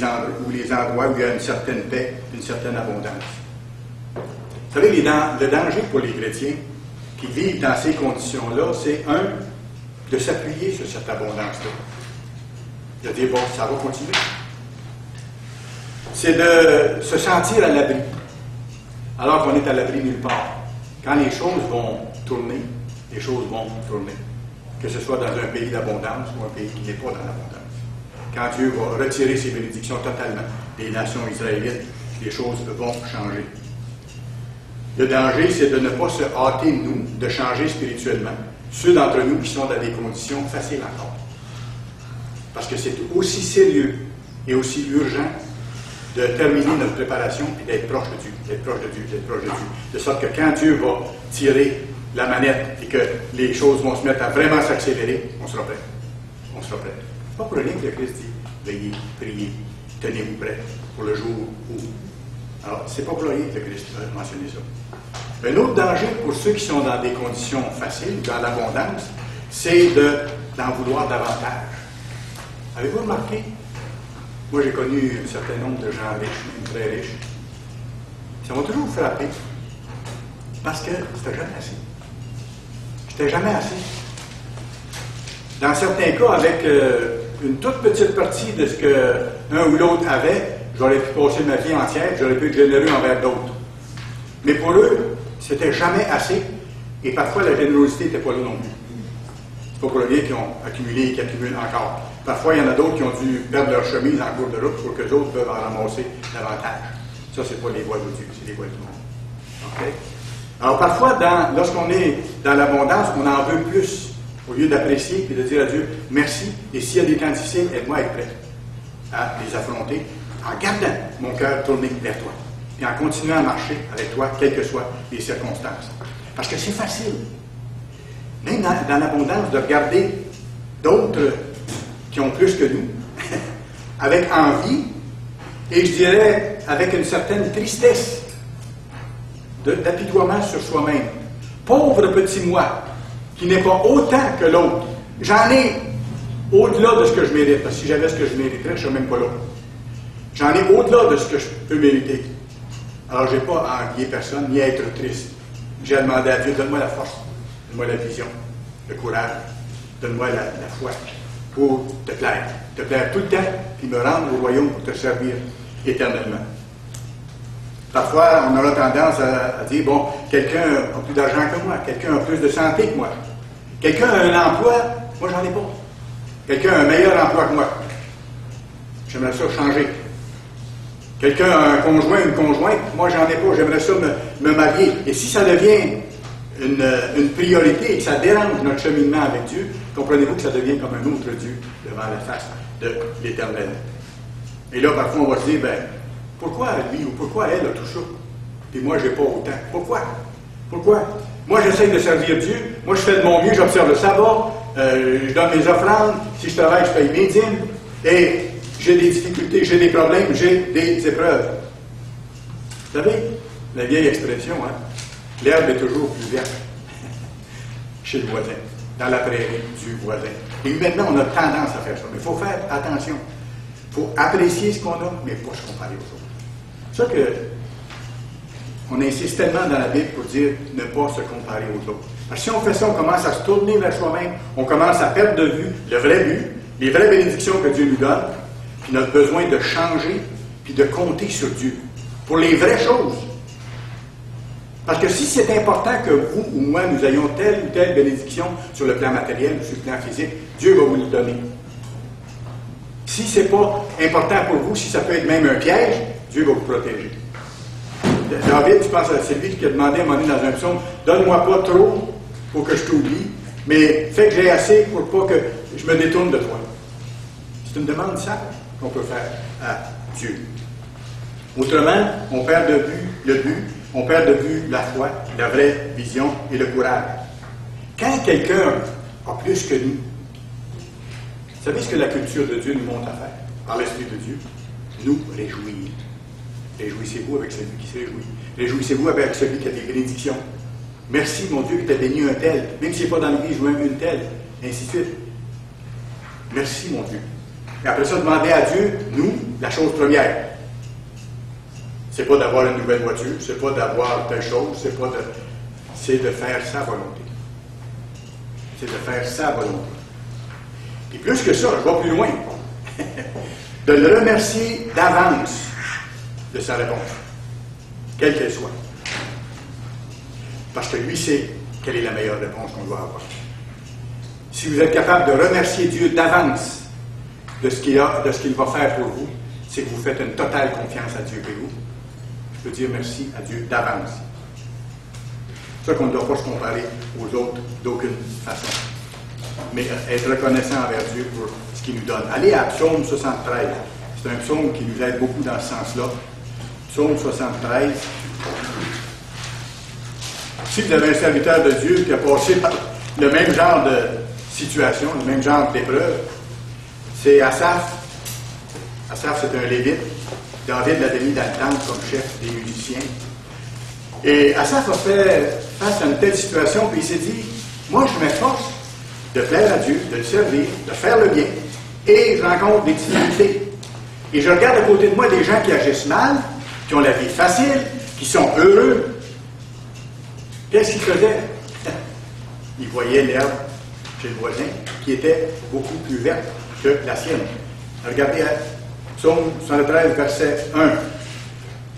les endroits où il y a une certaine paix, une certaine abondance. Vous savez, le danger pour les chrétiens qui vivent dans ces conditions-là, c'est un, de s'appuyer sur cette abondance-là. De dire, bon, ça va continuer. C'est de se sentir à l'abri, alors qu'on est à l'abri nulle part. Quand les choses vont tourner, les choses vont tourner. Que ce soit dans un pays d'abondance ou un pays qui n'est pas dans l'abondance. Quand Dieu va retirer ses bénédictions totalement des nations israélites, les choses vont changer. Le danger, c'est de ne pas se hâter, nous, de changer spirituellement. Ceux d'entre nous qui sont dans des conditions faciles encore. Parce que c'est aussi sérieux et aussi urgent de terminer notre préparation et d'être proche de Dieu, d'être proche de Dieu, d'être proche de Dieu. De sorte que quand Dieu va tirer la manette et que les choses vont se mettre à vraiment s'accélérer, on sera prêt. On sera prêt. Pas pour rien que le Christ dit veillez, priez, tenez-vous prêt pour le jour où. Alors, c'est pas pour rien que le Christ a mentionné ça. Un autre danger pour ceux qui sont dans des conditions faciles, dans l'abondance, c'est d'en vouloir davantage. Avez-vous remarqué moi, j'ai connu un certain nombre de gens riches, très riches. Ça m'a toujours frappé. Parce que c'était jamais assez. C'était jamais assez. Dans certains cas, avec euh, une toute petite partie de ce qu'un ou l'autre avait, j'aurais pu passer ma vie entière, j'aurais pu être généreux envers d'autres. Mais pour eux, c'était jamais assez. Et parfois, la générosité n'était pas là non plus. C'est pas pour rien qu'ils ont accumulé et qu'ils accumulent encore. Parfois, il y en a d'autres qui ont dû perdre leur chemise en cours de route pour que d'autres peuvent en ramasser davantage. Ça, c'est pas les voies de Dieu, c'est les voies du monde. Alors, parfois, lorsqu'on est dans l'abondance, on en veut plus. Au lieu d'apprécier et de dire à Dieu merci, et s'il y a des temps difficiles, aide-moi à être prêt à les affronter en gardant mon cœur tourné vers toi et en continuant à marcher avec toi, quelles que soient les circonstances. Parce que c'est facile, même dans, dans l'abondance, de regarder d'autres qui ont plus que nous, [LAUGHS] avec envie, et je dirais avec une certaine tristesse d'apitoiement sur soi-même. Pauvre petit moi, qui n'est pas autant que l'autre. J'en ai au-delà de ce que je mérite, parce que si j'avais ce que je mériterais, je ne serais même pas là. J'en ai au-delà de ce que je peux mériter. Alors, je n'ai pas à envier personne, ni à être triste. J'ai demandé à Dieu, donne-moi la force, donne-moi la vision, le courage, donne-moi la, la foi pour te plaire. Te plaire tout le temps, puis me rendre au royaume pour te servir éternellement. Parfois, on aura tendance à, dire, bon, quelqu'un a plus d'argent que moi, quelqu'un a plus de santé que moi, quelqu'un a un emploi, moi j'en ai pas. Quelqu'un a un meilleur emploi que moi. J'aimerais ça changer. Quelqu'un a un conjoint, une conjointe, moi j'en ai pas, j'aimerais ça me, me, marier. Et si ça devient une, une, priorité et que ça dérange notre cheminement avec Dieu, comprenez-vous que ça devient comme un autre Dieu devant la face de l'Éternel? Et là, parfois, on va se dire, ben, pourquoi lui ou pourquoi elle a tout ça? Et moi, je n'ai pas autant. Pourquoi? Pourquoi? Moi, j'essaie de servir Dieu. Moi, je fais de mon mieux, j'observe le sabbat, euh, je donne mes offrandes. Si je travaille, je paye mes dîmes. Et j'ai des difficultés, j'ai des problèmes, j'ai des épreuves. Vous savez, la vieille expression, hein? L'herbe est toujours plus verte [LAUGHS] chez le voisin dans la prairie du voisin. Et maintenant, on a tendance à faire ça. Mais il faut faire attention. Il faut apprécier ce qu'on a, mais pas se comparer aux autres. C'est ça que on insiste tellement dans la Bible pour dire ne pas se comparer aux autres. Parce que si on fait ça, on commence à se tourner vers soi-même, on commence à perdre de vue le vrai but, les vraies bénédictions que Dieu nous donne, puis notre besoin de changer, puis de compter sur Dieu pour les vraies choses. Parce que si c'est important que vous ou moi, nous ayons telle ou telle bénédiction sur le plan matériel ou sur le plan physique, Dieu va vous le donner. Si ce n'est pas important pour vous, si ça peut être même un piège, Dieu va vous protéger. David, je pense c'est lui qui a demandé à un moment donné dans un psaume, donne-moi pas trop pour que je t'oublie, mais fais que j'ai assez pour pas que je me détourne de toi. C'est une demande simple qu'on peut faire à Dieu. Autrement, on perd de vue le but, on perd de vue la foi, la vraie vision et le courage. Quand quelqu'un a plus que nous, vous savez ce que la culture de Dieu nous montre à faire, par l'Esprit de Dieu? Nous réjouir. Réjouissez-vous avec celui qui se réjouit. Réjouissez-vous avec celui qui a des bénédictions. Merci, mon Dieu, qui t'a béni un tel, même s'il n'est pas dans l'église, ou même une telle, et ainsi de suite. Merci, mon Dieu. Et après ça, demander à Dieu, nous, la chose première. C'est pas d'avoir une nouvelle voiture, c'est pas d'avoir telle chose, c'est pas de. C'est de faire sa volonté. C'est de faire sa volonté. Et plus que ça, je vais plus loin. [LAUGHS] de le remercier d'avance de sa réponse, quelle qu'elle soit. Parce que lui sait quelle est la meilleure réponse qu'on doit avoir. Si vous êtes capable de remercier Dieu d'avance de ce qu'il va faire pour vous, c'est que vous faites une totale confiance à Dieu et vous. Je peux dire merci à Dieu d'avance. C'est ça qu'on ne doit pas se comparer aux autres d'aucune façon. Mais être reconnaissant envers Dieu pour ce qu'il nous donne. Allez à Psaume 73. C'est un psaume qui nous aide beaucoup dans ce sens-là. Psaume 73. Si vous avez un serviteur de Dieu qui a passé par le même genre de situation, le même genre d'épreuve, c'est Asaph. Asaph, c'est un lévite. David l'a mis dans le comme chef des musiciens. Et Asaph a fait face à une telle situation, puis il s'est dit, moi je m'efforce de plaire à Dieu, de le servir, de faire le bien, et je rencontre des difficultés. Et je regarde à côté de moi des gens qui agissent mal, qui ont la vie facile, qui sont heureux. Qu'est-ce qu'ils faisaient? [LAUGHS] Ils voyaient l'herbe chez le voisin qui était beaucoup plus verte que la sienne. Regardez Psaume 113, verset 1.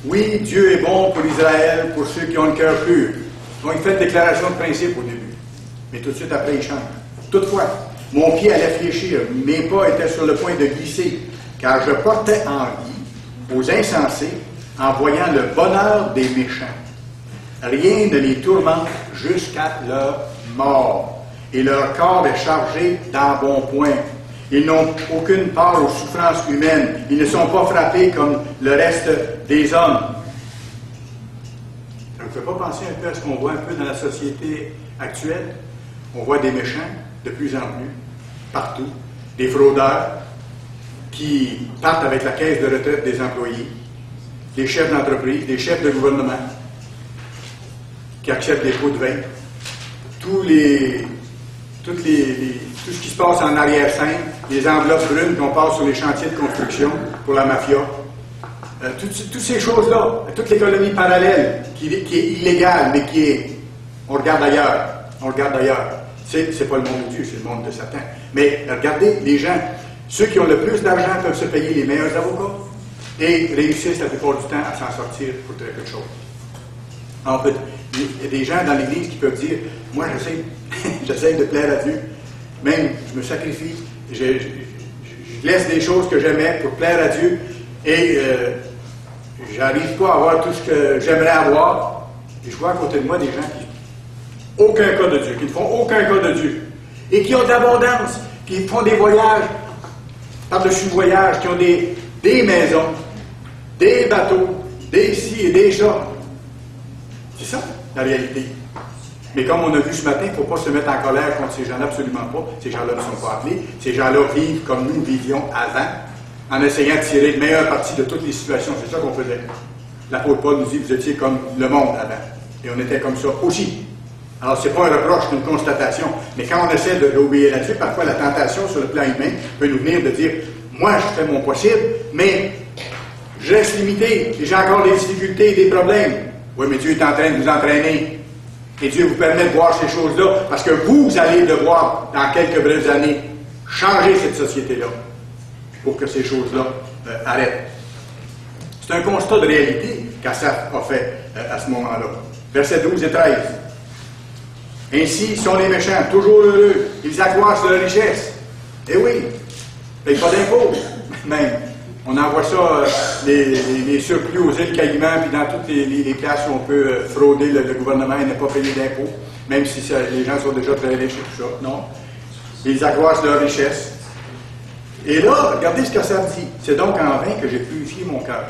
Oui, Dieu est bon pour Israël, pour ceux qui ont le cœur pur. Donc, il fait une déclaration de principe au début. Mais tout de suite après, il change. Toutefois, mon pied allait fléchir, mes pas étaient sur le point de glisser, car je portais envie aux insensés en voyant le bonheur des méchants. Rien ne les tourmente jusqu'à leur mort, et leur corps est chargé d'embonpoint. Ils n'ont aucune part aux souffrances humaines. Ils ne sont pas frappés comme le reste des hommes. Ça ne vous fait pas penser un peu à ce qu'on voit un peu dans la société actuelle? On voit des méchants de plus en plus, partout, des fraudeurs qui partent avec la caisse de retraite des employés, des chefs d'entreprise, des chefs de gouvernement qui acceptent des pots de vin, tous les, les, tout ce qui se passe en arrière-scène, les enveloppes brunes qu'on passe sur les chantiers de construction pour la mafia, euh, toutes, ces choses-là, toute l'économie parallèle qui, est illégale, mais qui est, on regarde ailleurs, on regarde ailleurs. C'est, pas le monde de Dieu, c'est le monde de Satan. Mais regardez, les gens, ceux qui ont le plus d'argent peuvent se payer les meilleurs avocats et réussissent la plupart du temps à s'en sortir pour très peu de choses. Il y a des gens dans l'Église qui peuvent dire, moi j'essaie, [LAUGHS] j'essaie de plaire à Dieu, même je me sacrifie, je, laisse des choses que j'aimais pour plaire à Dieu et euh, j'arrive pas à avoir tout ce que j'aimerais avoir. Et je vois à côté de moi des gens qui aucun cas de Dieu, qui ne font aucun cas de Dieu, et qui ont de l'abondance, qui font des voyages, par-dessus voyages, qui ont des, des maisons, des bateaux, des ci et des ça. C'est ça, la réalité. Mais comme on a vu ce matin, il ne faut pas se mettre en colère contre ces gens-là, absolument pas. Ces gens-là ne sont pas appelés. Ces gens-là vivent comme nous vivions avant, en essayant de tirer le meilleur parti de toutes les situations. C'est ça qu'on faisait. L'apôtre Paul nous dit, vous étiez comme le monde avant. Et on était comme ça aussi. Alors, ce n'est pas un reproche, c'est une constatation. Mais quand on essaie d'obéir là-dessus, parfois la tentation sur le plan humain peut nous venir de dire Moi, je fais mon possible, mais je reste limité j'ai encore des difficultés des problèmes. Oui, mais Dieu est en train de vous entraîner. Et Dieu vous permet de voir ces choses-là parce que vous allez devoir, dans quelques brèves années, changer cette société-là pour que ces choses-là euh, arrêtent. C'est un constat de réalité qu'Assaf a fait euh, à ce moment-là. Versets 12 et 13. Ainsi sont les méchants, toujours heureux. Ils accroissent leur richesse. Eh oui, ne payent pas d'impôts, même. On envoie ça, euh, les, surplus aux îles Caïmans, puis dans toutes les, les, places où on peut euh, frauder le, gouvernement et ne pas payer d'impôts, même si les gens sont déjà très riches et tout ça. Non? Ils accroissent leur richesse. Et là, regardez ce que ça dit. C'est donc en vain que j'ai purifié mon cœur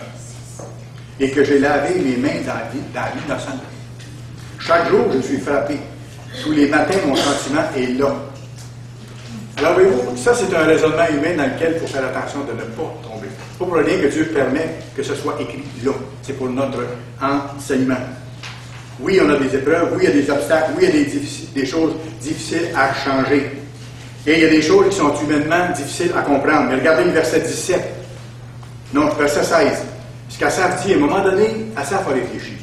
et que j'ai lavé mes mains dans, dans l'innocence. Chaque jour, je suis frappé. Tous les matins, mon sentiment est là. Alors, voyez-vous, ça, c'est un raisonnement humain dans lequel il faut faire attention de ne pas tomber. Pour rien que Dieu permet que ce soit écrit là. C'est pour notre enseignement. Oui, on a des épreuves, oui, il y a des obstacles, oui, il y a des, des choses difficiles à changer. Et il y a des choses qui sont humainement difficiles à comprendre. Mais regardez le verset 17. Non, verset 16. Ce qu'Assaf dit, à un moment donné, Assaf a réfléchi.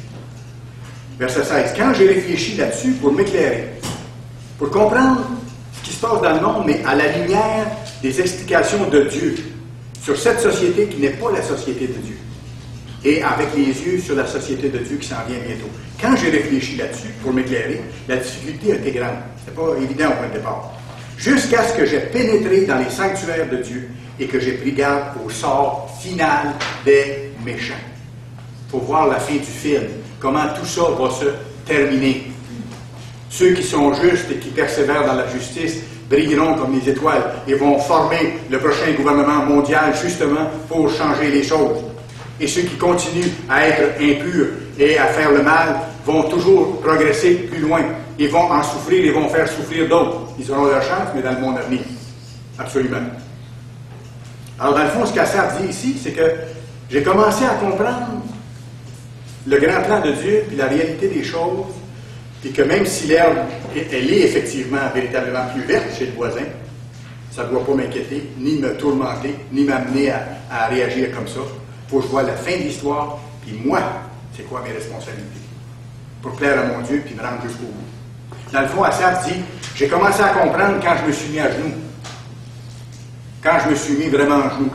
Verset 16. Quand j'ai réfléchi là-dessus pour m'éclairer, pour comprendre ce qui se passe dans le monde, mais à la lumière des explications de Dieu sur cette société qui n'est pas la société de Dieu, et avec les yeux sur la société de Dieu qui s'en vient bientôt. Quand j'ai réfléchi là-dessus pour m'éclairer, la difficulté était grande. Ce pas évident au point de départ. Jusqu'à ce que j'ai pénétré dans les sanctuaires de Dieu et que j'ai pris garde au sort final des méchants. Faut voir la fin du film, comment tout ça va se terminer. Ceux qui sont justes et qui persévèrent dans la justice brilleront comme les étoiles et vont former le prochain gouvernement mondial justement pour changer les choses. Et ceux qui continuent à être impurs et à faire le mal vont toujours progresser plus loin. Ils vont en souffrir et vont faire souffrir d'autres. Ils auront leur chance, mais dans le monde à venir. Absolument. Alors, dans le fond, ce qu'Assar dit ici, c'est que j'ai commencé à comprendre le grand plan de Dieu, puis la réalité des choses, puis que même si l'herbe, elle est effectivement véritablement plus verte chez le voisin, ça ne doit pas m'inquiéter, ni me tourmenter, ni m'amener à, réagir comme ça. Il faut que je vois la fin de l'histoire, puis moi, c'est quoi mes responsabilités? Pour plaire à mon Dieu, puis me rendre jusqu'au bout. Dans le fond, Assaf dit, j'ai commencé à comprendre quand je me suis mis à genoux. Quand je me suis mis vraiment à genoux.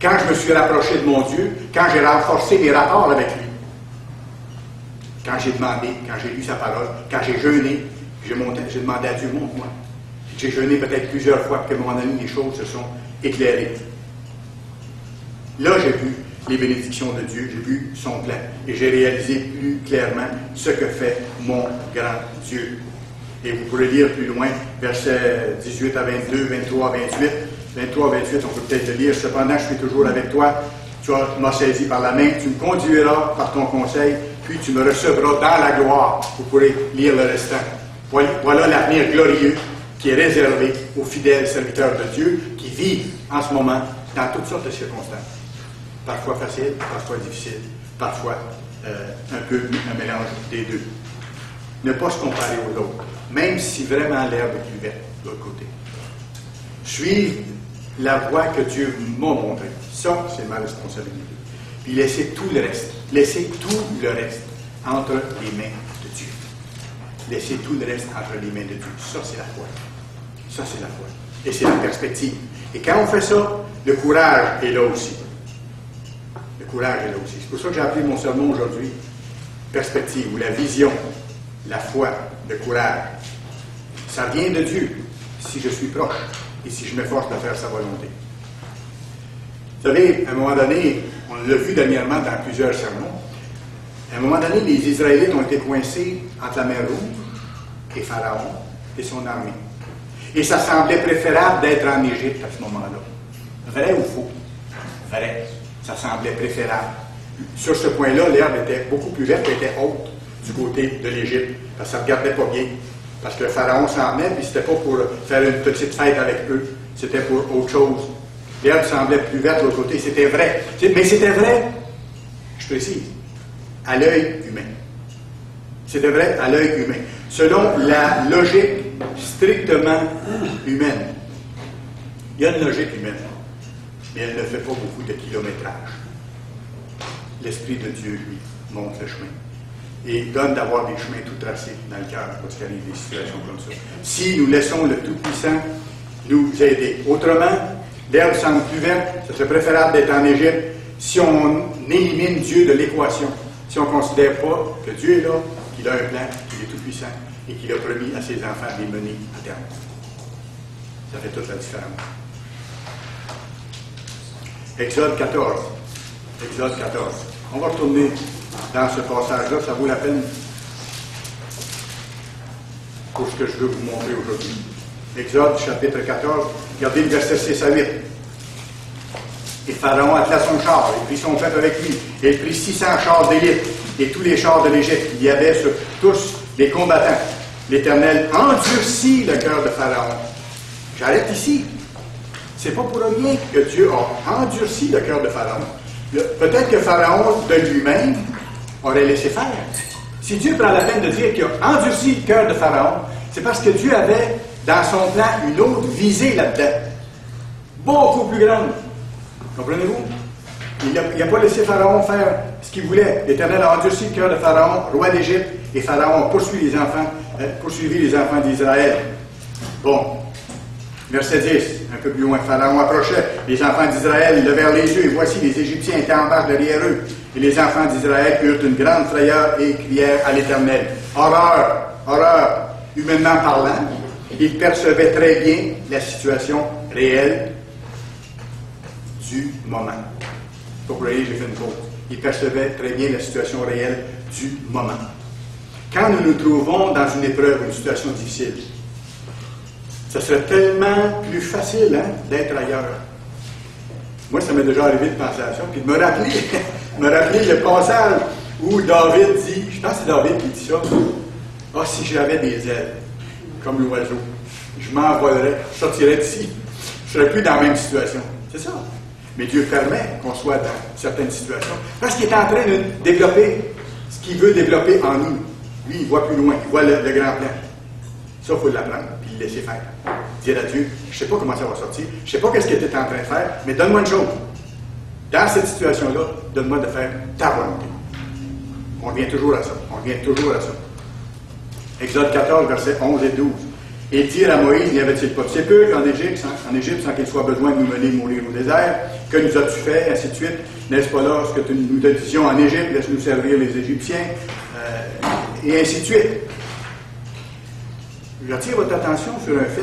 Quand je me suis rapproché de mon Dieu, quand j'ai renforcé mes rapports avec lui, quand j'ai demandé, quand j'ai lu sa parole, quand j'ai jeûné, j'ai demandé à Dieu, montre-moi. J'ai jeûné peut-être plusieurs fois, que mon ami, les choses se sont éclairées. Là, j'ai vu les bénédictions de Dieu, j'ai vu son plan, et j'ai réalisé plus clairement ce que fait mon grand Dieu. Et vous pourrez lire plus loin, versets 18 à 22, 23 à 28. 23, 28, on peut peut-être le lire. Cependant, je suis toujours avec toi. Tu m'as saisi par la main. Tu me conduiras par ton conseil, puis tu me recevras dans la gloire. Vous pourrez lire le restant. Voilà l'avenir glorieux qui est réservé aux fidèles serviteurs de Dieu qui vivent en ce moment dans toutes sortes de circonstances. Parfois faciles, parfois difficiles, parfois euh, un peu un mélange des deux. Ne pas se comparer aux autres, même si vraiment l'herbe est plus verte de l'autre côté. Suivre la voie que Dieu m'a montrée. Ça, c'est ma responsabilité. Puis laisser tout le reste, laisser tout le reste entre les mains de Dieu. Laisser tout le reste entre les mains de Dieu. Ça, c'est la foi. Ça, c'est la foi. Et c'est la perspective. Et quand on fait ça, le courage est là aussi. Le courage est là aussi. C'est pour ça que j'ai appelé mon sermon aujourd'hui perspective ou la vision, la foi, le courage. Ça vient de Dieu si je suis proche et si je m'efforce de faire sa volonté. Vous savez, à un moment donné, on l'a vu dernièrement dans plusieurs sermons, à un moment donné, les Israélites ont été coincés entre la mer Rouge et Pharaon et son armée. Et ça semblait préférable d'être en Égypte à ce moment-là. Vrai ou faux? Vrai. Ça semblait préférable. Sur ce point-là, l'herbe était beaucoup plus verte, elle était haute du côté de l'Égypte, parce que ça ne regardait pas bien. Parce que Pharaon s'en venait, puis c'était pas pour faire une petite fête avec eux, c'était pour autre chose. L'herbe semblait plus verte de l'autre côté, c'était vrai. Mais c'était vrai, je précise, à l'œil humain. C'était vrai à l'œil humain. Selon la logique strictement humaine. Il y a une logique humaine, mais elle ne fait pas beaucoup de kilométrage. L'Esprit de Dieu, lui, montre le chemin et donne d'avoir des chemins tout tracés dans le cœur lorsqu'il arrive des situations comme ça. Si nous laissons le Tout-Puissant nous aider. Autrement, l'herbe semble plus verte, ce serait préférable d'être en Égypte si on élimine Dieu de l'équation, si on ne considère pas que Dieu est là, qu'il a un plan, qu'il est tout-puissant et qu'il a promis à ses enfants de les mener à terme. Ça fait toute la différence. Exode 14. Exode 14. On va retourner dans ce passage-là, ça vaut la peine pour ce que je veux vous montrer aujourd'hui. Exode chapitre 14, regardez le verset 6 à 8. Et Pharaon attela son char, et prit son peuple avec lui, et il prit 600 chars d'élite, et tous les chars de l'Égypte. Il y avait sur tous les combattants. L'Éternel endurcit le cœur de Pharaon. J'arrête ici. C'est pas pour rien que Dieu a endurci le cœur de Pharaon. Peut-être que Pharaon de lui-même aurait laissé faire. Si Dieu prend la peine de dire qu'il a endurci le cœur de Pharaon, c'est parce que Dieu avait dans son plan une autre visée là-dedans. Beaucoup plus grande. Comprenez-vous? Il n'a pas laissé Pharaon faire ce qu'il voulait. L'Éternel a endurci le cœur de Pharaon, roi d'Égypte, et Pharaon a poursuivi les enfants, euh, d'Israël. Bon. Verset 10, un peu plus loin. Pharaon approchait. Les enfants d'Israël levèrent les yeux, et voici, les Égyptiens étaient en bas derrière eux. Et les enfants d'Israël eurent une grande frayeur et crièrent à l'Éternel. Horreur, horreur, humainement parlant, ils percevaient très bien la situation réelle du moment. Vous voyez, j'ai fait une faute. Ils percevaient très bien la situation réelle du moment. Quand nous nous trouvons dans une épreuve, une situation difficile, ce serait tellement plus facile hein, d'être ailleurs. Moi, ça m'est déjà arrivé de penser à ça, puis de me rappeler, [LAUGHS] me rappeler le passage où David dit, je pense que c'est David qui dit ça, Ah, si j'avais des ailes, comme l'oiseau, je m'envolerais, je sortirais d'ici. Je ne serais plus dans la même situation. C'est ça. Mais Dieu permet qu'on soit dans certaines situations parce qu'il est en train de développer ce qu'il veut développer en nous. Lui, il voit plus loin, il voit le, grand plan. Ça, il faut l'apprendre, puis le laisser faire. Dire à Dieu, je ne sais pas comment ça va sortir, je ne sais pas ce qu'il était en train de faire, mais donne-moi une chose. Dans cette situation-là, donne-moi de faire ta volonté. On revient toujours à ça. On revient toujours à ça. Exode 14, versets 11 et 12. Et dire à Moïse, n'y avait-il pas de sépulcre en Égypte, sans, en Égypte, sans qu'il soit besoin de nous mener mourir au désert? Que nous as-tu fait? Ainsi de suite. N'est-ce pas là ce que nous te disions en Égypte, laisse-nous servir les Égyptiens? Euh, et ainsi de suite. J'attire votre attention sur un fait.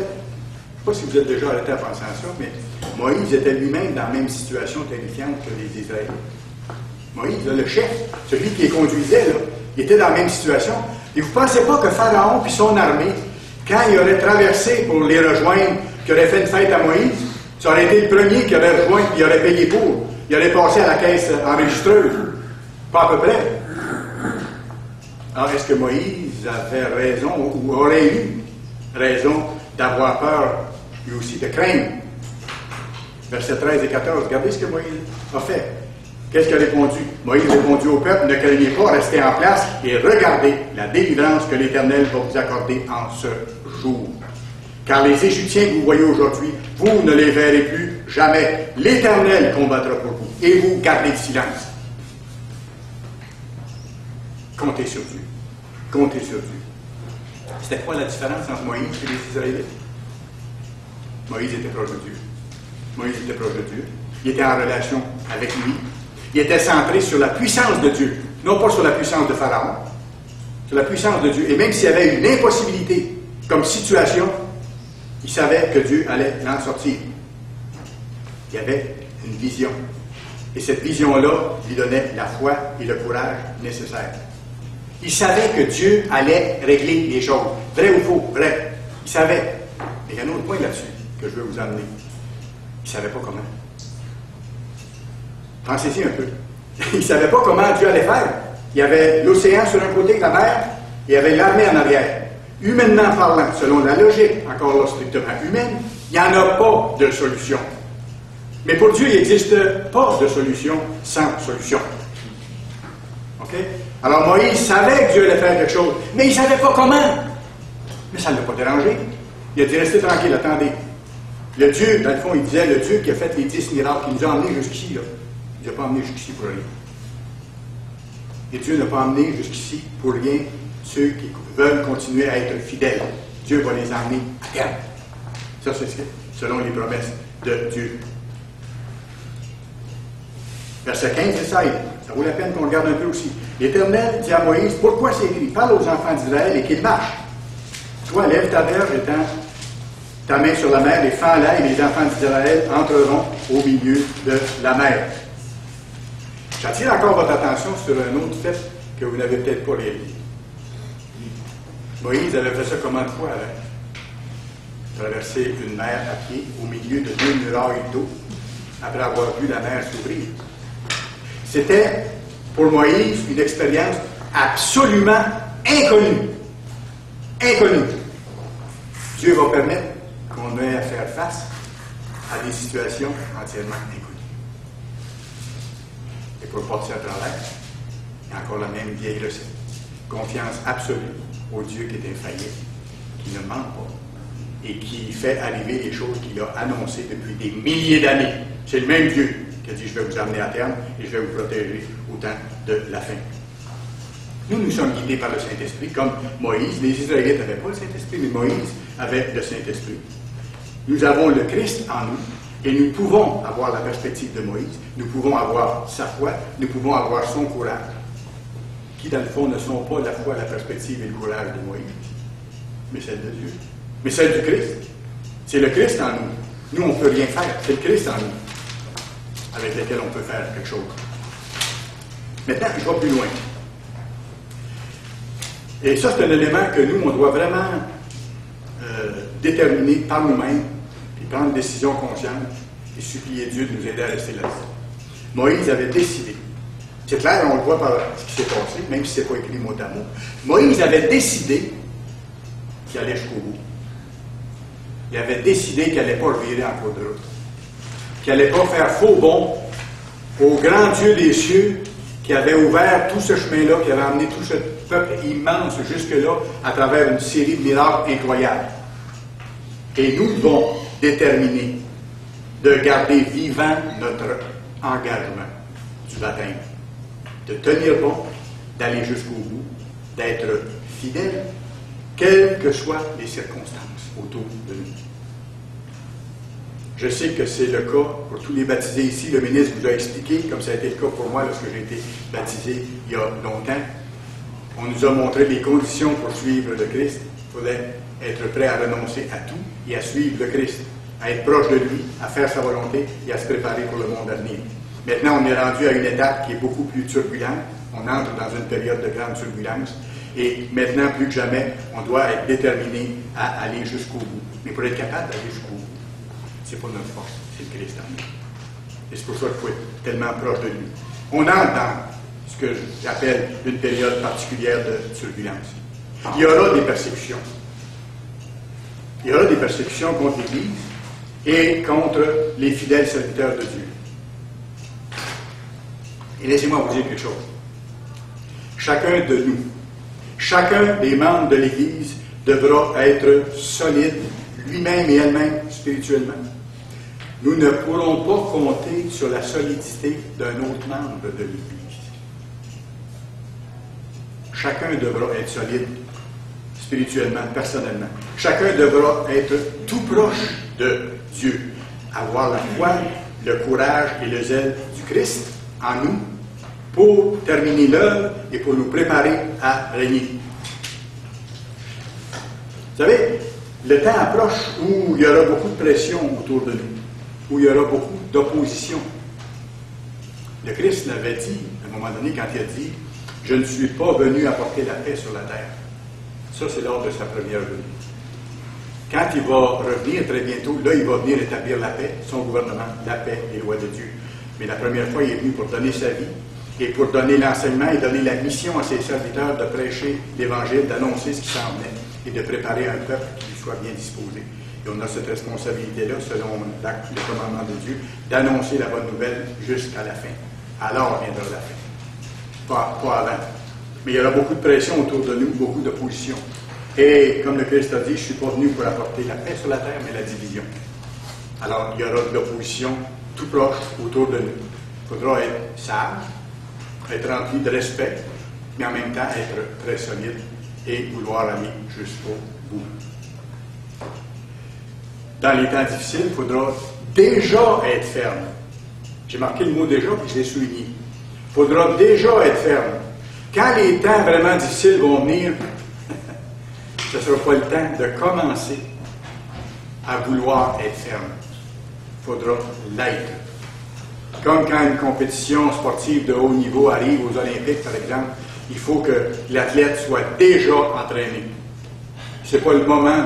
Je ne sais pas si vous êtes déjà arrêté à penser à ça, mais Moïse était lui-même dans la même situation terrifiante que les Israélites. Moïse, le chef, celui qui les conduisait, était dans la même situation. Et vous ne pensez pas que Pharaon puis son armée quand il aurait traversé pour les rejoindre, qui aurait fait une fête à Moïse, ça aurait été le premier qui aurait rejoint il aurait payé pour. Il aurait passé à la caisse enregistreuse. Pas à peu près. Alors, est-ce que Moïse avait raison ou aurait eu raison d'avoir peur, lui aussi, de craindre? Versets 13 et 14. Regardez ce que Moïse a fait. Qu'est-ce qu'il a répondu? Moïse a répondu au peuple, ne craignez pas, restez en place et regardez la délivrance que l'Éternel va vous accorder en ce jour. Car les Égyptiens que vous voyez aujourd'hui, vous ne les verrez plus jamais. L'Éternel combattra pour vous et vous gardez le silence. Comptez sur Dieu. Comptez sur Dieu. C'était quoi la différence entre Moïse et les Israélites? Moïse était proche de Dieu. Moïse était proche de Dieu. Il était en relation avec lui. Il était centré sur la puissance de Dieu, non pas sur la puissance de Pharaon, sur la puissance de Dieu. Et même s'il y avait une impossibilité comme situation, il savait que Dieu allait l'en sortir. Il y avait une vision. Et cette vision-là lui donnait la foi et le courage nécessaires. Il savait que Dieu allait régler les choses. Vrai ou faux? Vrai. Il savait. Mais il y a un autre point là-dessus que je veux vous amener. Il ne savait pas comment. Pensez-y un peu. [LAUGHS] Il ne savait pas comment Dieu allait faire. Il y avait l'océan sur un côté, la mer, il y avait l'armée en arrière. Humainement parlant, selon la logique, encore là strictement humaine, il n'y en a pas de solution. Mais pour Dieu, il n'existe pas de solution sans solution. OK? Alors Moïse savait que Dieu allait faire quelque chose, mais il ne savait pas comment. Mais ça ne l'a pas dérangé. Il a dit restez tranquille, attendez. Le Dieu, dans le fond, il disait le Dieu qui a fait les dix miracles, qui nous a emmenés jusqu'ici, là. Il n'a pas emmené jusqu'ici pour rien. Et Dieu n'a pas emmené jusqu'ici pour rien ceux qui veulent continuer à être fidèles. Dieu va les emmener à terme. Ça, c'est selon les promesses de Dieu. Verset 15 et 16. Ça vaut la peine qu'on regarde un peu aussi. L'Éternel dit à Moïse, pourquoi c'est écrit? Parle aux enfants d'Israël et qu'ils marchent. Toi, lève ta verge étant ta main sur la mer et fends-la et les enfants d'Israël entreront au milieu de la mer. J'attire encore votre attention sur un autre fait que vous n'avez peut-être pas réalisé. Moïse avait fait ça comment de fois avec? Traverser une mer à pied au milieu de deux murailles d'eau après avoir vu la mer s'ouvrir. C'était pour Moïse une expérience absolument inconnue. Inconnue. Dieu va permettre qu'on ait à faire face à des situations entièrement inconnues. Et pour partir à travers, encore la même vieille recette. Confiance absolue au Dieu qui est infaillible, qui ne ment pas et qui fait arriver les choses qu'il a annoncées depuis des milliers d'années. C'est le même Dieu qui a dit, je vais vous amener à terme et je vais vous protéger au temps de la fin. Nous, nous sommes guidés par le Saint-Esprit, comme Moïse. Les Israélites n'avaient pas le Saint-Esprit, mais Moïse avait le Saint-Esprit. Nous avons le Christ en nous et nous pouvons avoir la perspective de Moïse, nous pouvons avoir sa foi, nous pouvons avoir son courage, qui dans le fond ne sont pas la foi, la perspective et le courage de Moïse, mais celle de Dieu, mais celle du Christ. C'est le Christ en nous. Nous, on ne peut rien faire, c'est le Christ en nous, avec lequel on peut faire quelque chose. Maintenant, je vais plus loin. Et ça, c'est un élément que nous, on doit vraiment euh, déterminer par nous-mêmes, prendre décision consciente et supplier Dieu de nous aider à rester là-dessus. Moïse avait décidé. C'est clair, on le voit par ce qui s'est passé, même si ce n'est pas écrit mot à mot. Moïse avait décidé qu'il allait jusqu'au bout. Il avait décidé qu'il n'allait pas virer en cours de route. Qu'il n'allait pas faire faux bon au grand Dieu des cieux qui avait ouvert tout ce chemin-là, qui avait amené tout ce peuple immense jusque-là à travers une série de miracles incroyables. Et nous devons déterminer de garder vivant notre engagement du baptême, de tenir bon, d'aller jusqu'au bout, d'être fidèle, quelles que soient les circonstances autour de nous. Je sais que c'est le cas pour tous les baptisés ici. Le ministre vous a expliqué, comme ça a été le cas pour moi lorsque j'ai été baptisé il y a longtemps. On nous a montré les conditions pour suivre le Christ. Il fallait être prêt à renoncer à tout et à suivre le Christ, à être proche de lui, à faire sa volonté et à se préparer pour le monde à venir. Maintenant, on est rendu à une étape qui est beaucoup plus turbulente. On entre dans une période de grande turbulence. Et maintenant, plus que jamais, on doit être déterminé à aller jusqu'au bout. Mais pour être capable d'aller jusqu'au bout, c'est pas notre force, c'est le Christ en nous. Et c'est pour ça qu'il faut être tellement proche de lui. On entre dans ce que j'appelle une période particulière de turbulence. Il y aura des persécutions. Il y aura des persécutions contre l'Église et contre les fidèles serviteurs de Dieu. Et laissez-moi vous dire quelque chose. Chacun de nous, chacun des membres de l'Église devra être solide lui-même et elle-même spirituellement. Nous ne pourrons pas compter sur la solidité d'un autre membre de l'Église. Chacun devra être solide spirituellement, personnellement. Chacun devra être tout proche de Dieu, avoir la foi, le courage et le zèle du Christ en nous pour terminer l'œuvre et pour nous préparer à régner. Vous savez, le temps approche où il y aura beaucoup de pression autour de nous, où il y aura beaucoup d'opposition. Le Christ l'avait dit à un moment donné quand il a dit Je ne suis pas venu apporter la paix sur la terre. Ça, c'est lors de sa première venue. Quand il va revenir très bientôt, là, il va venir établir la paix, son gouvernement, la paix, les lois de Dieu. Mais la première fois, il est venu pour donner sa vie et pour donner l'enseignement et donner la mission à ses serviteurs de prêcher l'Évangile, d'annoncer ce qui s'en venait et de préparer un peuple qui soit bien disposé. Et on a cette responsabilité-là, selon le commandement de Dieu, d'annoncer la bonne nouvelle jusqu'à la fin. Alors viendra la fin. Pas, pas avant. Mais il y aura beaucoup de pression autour de nous, beaucoup d'opposition. Et comme le Christ a dit, je ne suis pas venu pour apporter la paix sur la terre, mais la division. Alors il y aura de l'opposition tout proche autour de nous. Il faudra être sage, être rempli de respect, mais en même temps être très solide et vouloir aller jusqu'au bout. Dans les temps difficiles, il faudra déjà être ferme. J'ai marqué le mot déjà, puis je l'ai souligné. Il faudra déjà être ferme. Quand les temps vraiment difficiles vont venir, ce ne sera pas le temps de commencer à vouloir être ferme. Il faudra l'être. Comme quand une compétition sportive de haut niveau arrive aux Olympiques, par exemple, il faut que l'athlète soit déjà entraîné. Ce n'est pas le moment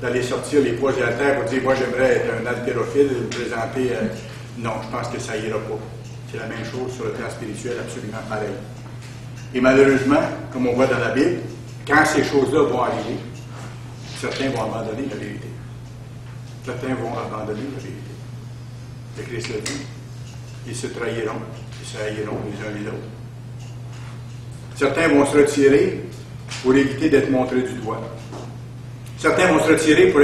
d'aller sortir les poids et la terre pour dire Moi, j'aimerais être un haltérophile et me présenter. Euh, non, je pense que ça ira pas. C'est la même chose sur le plan spirituel, absolument pareil. Et malheureusement, comme on voit dans la Bible, quand ces choses-là vont arriver, certains vont abandonner la vérité. Certains vont abandonner la vérité. Le Christ l'a dit. Ils se trahiront, ils se haïront les uns les autres. Certains vont se retirer pour éviter d'être montrés du doigt. Certains vont se retirer pour,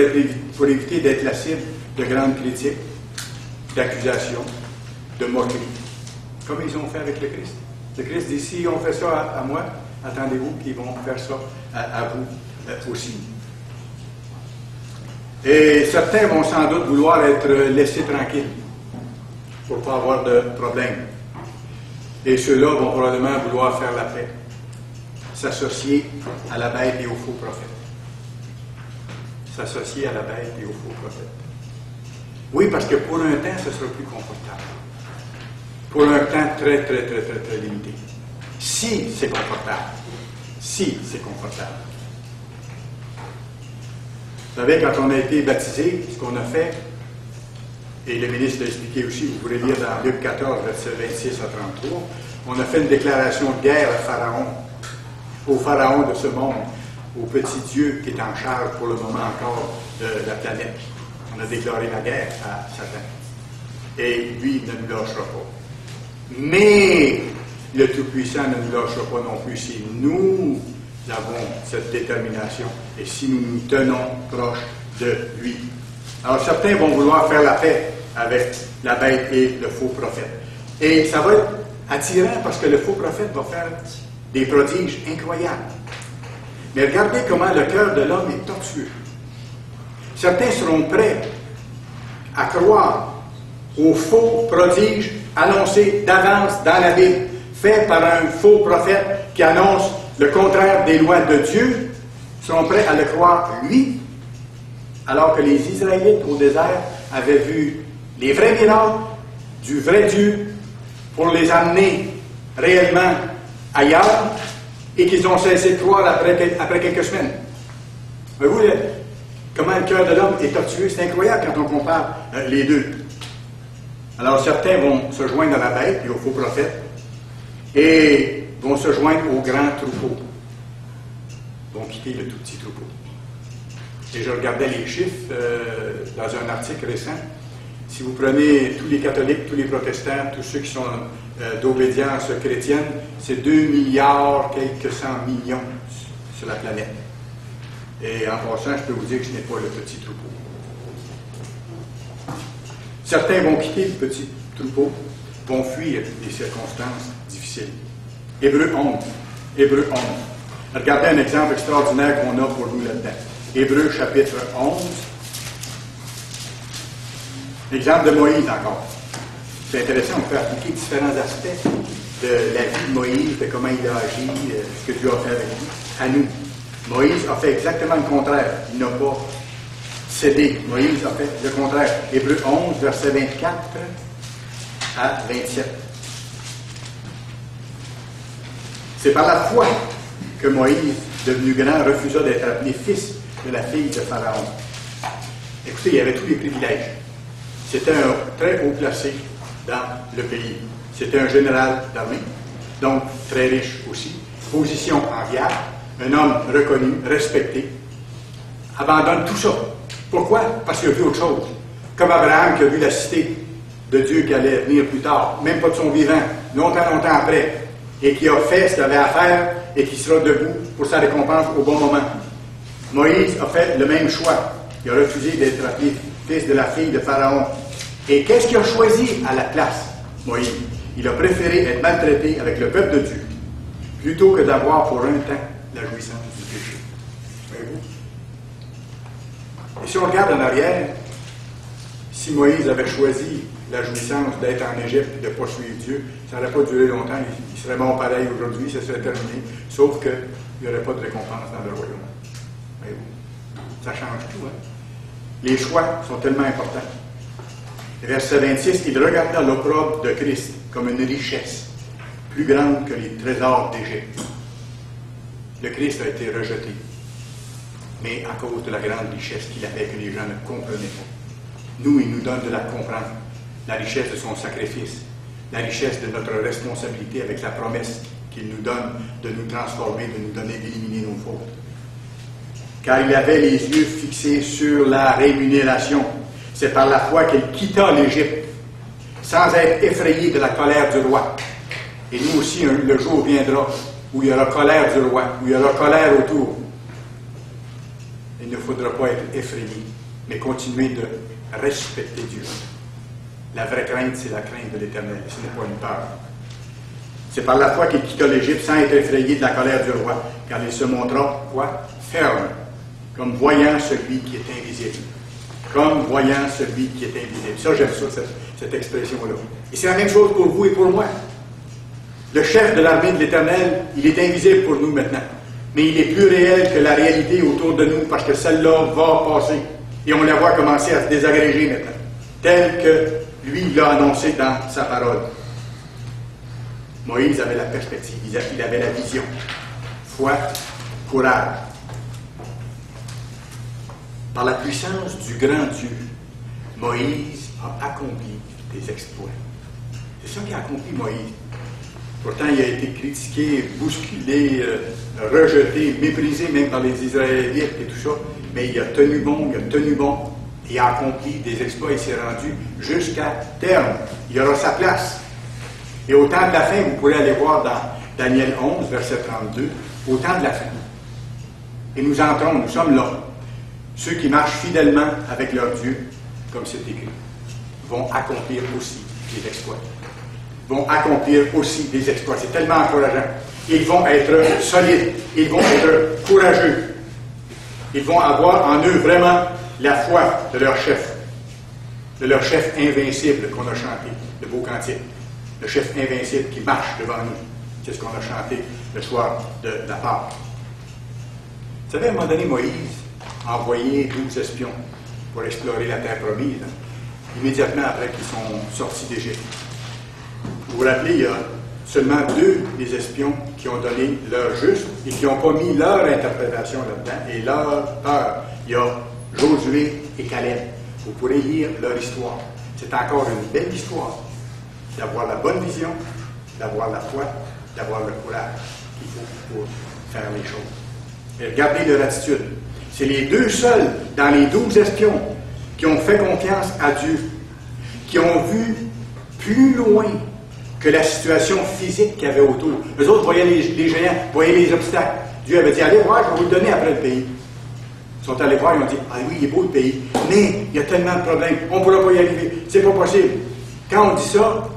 pour éviter d'être la cible de grandes critiques, d'accusations, de moqueries, comme ils ont fait avec le Christ. Le Christ dit, si on fait ça à, moi, attendez-vous qu'ils vont faire ça à, vous euh, aussi. Et certains vont sans doute vouloir être laissés tranquilles pour ne pas avoir de problème. Et ceux-là vont probablement vouloir faire la paix, s'associer à la bête et aux faux prophètes. S'associer à la bête et aux faux prophètes. Oui, parce que pour un temps, ce sera plus confortable pour un temps très, très, très, très, très limité. Si c'est confortable. Si c'est confortable. Vous savez, quand on a été baptisé, ce qu'on a fait, et le ministre l'a expliqué aussi, vous pourrez lire dans Luc 14, verset 26 à 33, on a fait une déclaration de guerre à Pharaon, au Pharaon de ce monde, au petit Dieu qui est en charge pour le moment encore de la planète. On a déclaré la guerre à Satan. Et lui ne nous lâchera pas. Mais le Tout-Puissant ne nous lâchera pas non plus si nous avons cette détermination et si nous nous tenons proches de lui. Alors certains vont vouloir faire la paix avec la bête et le faux prophète. Et ça va être attirant parce que le faux prophète va faire des prodiges incroyables. Mais regardez comment le cœur de l'homme est tortueux. Certains seront prêts à croire aux faux prodiges annoncé d'avance dans la Bible, par un faux prophète qui annonce le contraire des lois de Dieu, sont prêts à le croire lui, alors que les Israélites au désert avaient vu les vrais miracles du vrai Dieu pour les amener réellement ailleurs et qu'ils ont cessé de croire après, après quelques semaines. Voyez-vous comment le cœur de l'homme est tortueux? C'est incroyable quand on compare euh, les deux. Alors certains vont se joindre à la bête et au faux prophète et vont se joindre au grand troupeau. Vont quitter le tout petit troupeau. Et je regardais les chiffres euh, dans un article récent. Si vous prenez tous les catholiques, tous les protestants, tous ceux qui sont euh, d'obédience chrétienne, c'est 2 milliards, quelques cent millions sur la planète. Et en passant, je peux vous dire que ce n'est pas le petit troupeau. Certains vont quitter le petit troupeau, vont fuir des circonstances difficiles. Hébreu 11. Hébreu 11. Regardez un exemple extraordinaire qu'on a pour nous là-dedans. Hébreu chapitre 11. Exemple de Moïse encore. C'est intéressant, on peut appliquer différents aspects de la vie de Moïse, de comment il a agi, euh, ce que Dieu a fait avec lui, à nous. Moïse a fait exactement le contraire. Il n'a pas cédé. Moïse a fait le contraire. Hébreu 11, verset 24 à 27. C'est par la foi que Moïse, devenu grand, refusa d'être appelé fils de la fille de Pharaon. Écoutez, il avait tous les privilèges. C'était un très haut placé dans le pays. C'était un général d'armée, donc très riche aussi. Position enviable, un homme reconnu, respecté. Abandonne tout ça pourquoi? Parce qu'il a vu autre chose. Comme Abraham qui a vu la cité de Dieu qui allait venir plus tard, même pas de son vivant, longtemps, longtemps après, et qui a fait ce qu'il avait à faire et qui sera debout pour sa récompense au bon moment. Moïse a fait le même choix. Il a refusé d'être appelé fils de la fille de Pharaon. Et qu'est-ce qu'il a choisi à la place, Moïse? Il a préféré être maltraité avec le peuple de Dieu plutôt que d'avoir pour un temps la jouissance du péché. Et si on regarde en arrière, si Moïse avait choisi la jouissance d'être en Égypte et de poursuivre Dieu, ça n'aurait pas duré longtemps. Il, serait mort pareil aujourd'hui, ça serait terminé. Sauf qu'il n'y aurait pas de récompense dans le royaume. Voyez-vous? Ça change tout, hein? Les choix sont tellement importants. Verset 26, il regarda l'opprobre de Christ comme une richesse plus grande que les trésors d'Égypte. Le Christ a été rejeté, mais à cause de la grande richesse qu'il avait que les gens ne comprenaient pas. Nous, il nous donne de la comprendre, la richesse de son sacrifice, la richesse de notre responsabilité avec la promesse qu'il nous donne de nous transformer, de nous donner d'éliminer nos fautes. Car il avait les yeux fixés sur la rémunération. C'est par la foi qu'il quitta l'Égypte, sans être effrayé de la colère du roi. Et nous aussi, le jour viendra où il y aura colère du roi, où il y aura colère autour. Il ne faudra pas être effrayé, mais continuer de respecter Dieu. La vraie crainte, c'est la crainte de l'éternel, ce n'est pas une peur. C'est par la foi qu'il quitta l'Égypte sans être effrayé de la colère du roi, car il se montra, quoi? Ferme, comme voyant celui qui est invisible. Comme voyant celui qui est invisible. Ça, j'aime ça, cette, cette expression-là. Et c'est la même chose pour vous et pour moi. Le chef de l'armée de l'Éternel, il est invisible pour nous maintenant. Mais il est plus réel que la réalité autour de nous parce que celle-là va passer. Et on la voit commencer à se désagréger maintenant. Tel que lui l'a annoncé dans sa parole. Moïse avait la perspective, il avait la vision. Foi, courage. Par la puissance du grand Dieu, Moïse a accompli des exploits. C'est ça qu'a accompli Moïse. Pourtant, il a été critiqué, bousculé, euh, rejeté, méprisé même par les Israélites et tout ça. Mais il a tenu bon, il a tenu bon, et a accompli des exploits. Il s'est rendu jusqu'à terme. Il aura sa place. Et au temps de la fin, vous pourrez aller voir dans Daniel 11, verset 32, au temps de la fin. Et nous entrons, nous sommes là. Ceux qui marchent fidèlement avec leur Dieu, comme c'est écrit, vont accomplir aussi des exploits vont accomplir aussi des exploits. C'est tellement encourageant. Ils vont être solides, ils vont être courageux. Ils vont avoir en eux vraiment la foi de leur chef, de leur chef invincible qu'on a chanté, le beau cantique. Le chef invincible qui marche devant nous. C'est ce qu'on a chanté le soir de la part. Vous savez, à un moment donné, Moïse a envoyé 12 espions pour explorer la terre promise, hein, immédiatement après qu'ils sont sortis d'Égypte. Vous vous rappelez, il y a seulement deux des espions qui ont donné leur juste et qui n'ont pas mis leur interprétation là-dedans et leur peur. Il y a Josué et Caleb. Vous pourrez lire leur histoire. C'est encore une belle histoire d'avoir la bonne vision, d'avoir la foi, d'avoir le courage qu'il faut pour faire les choses. Et regardez leur attitude. C'est les deux seuls dans les douze espions qui ont fait confiance à Dieu, qui ont vu plus loin que la situation physique qu'il y avait autour. Les autres voyaient les, géants, voyaient les obstacles. Dieu avait dit, allez voir, je vais vous le donner après le pays. Ils sont allés voir, ils ont dit, ah oui, il est beau le pays, mais il y a tellement de problèmes, on ne pourra pas y arriver, c'est pas possible. Quand on dit ça,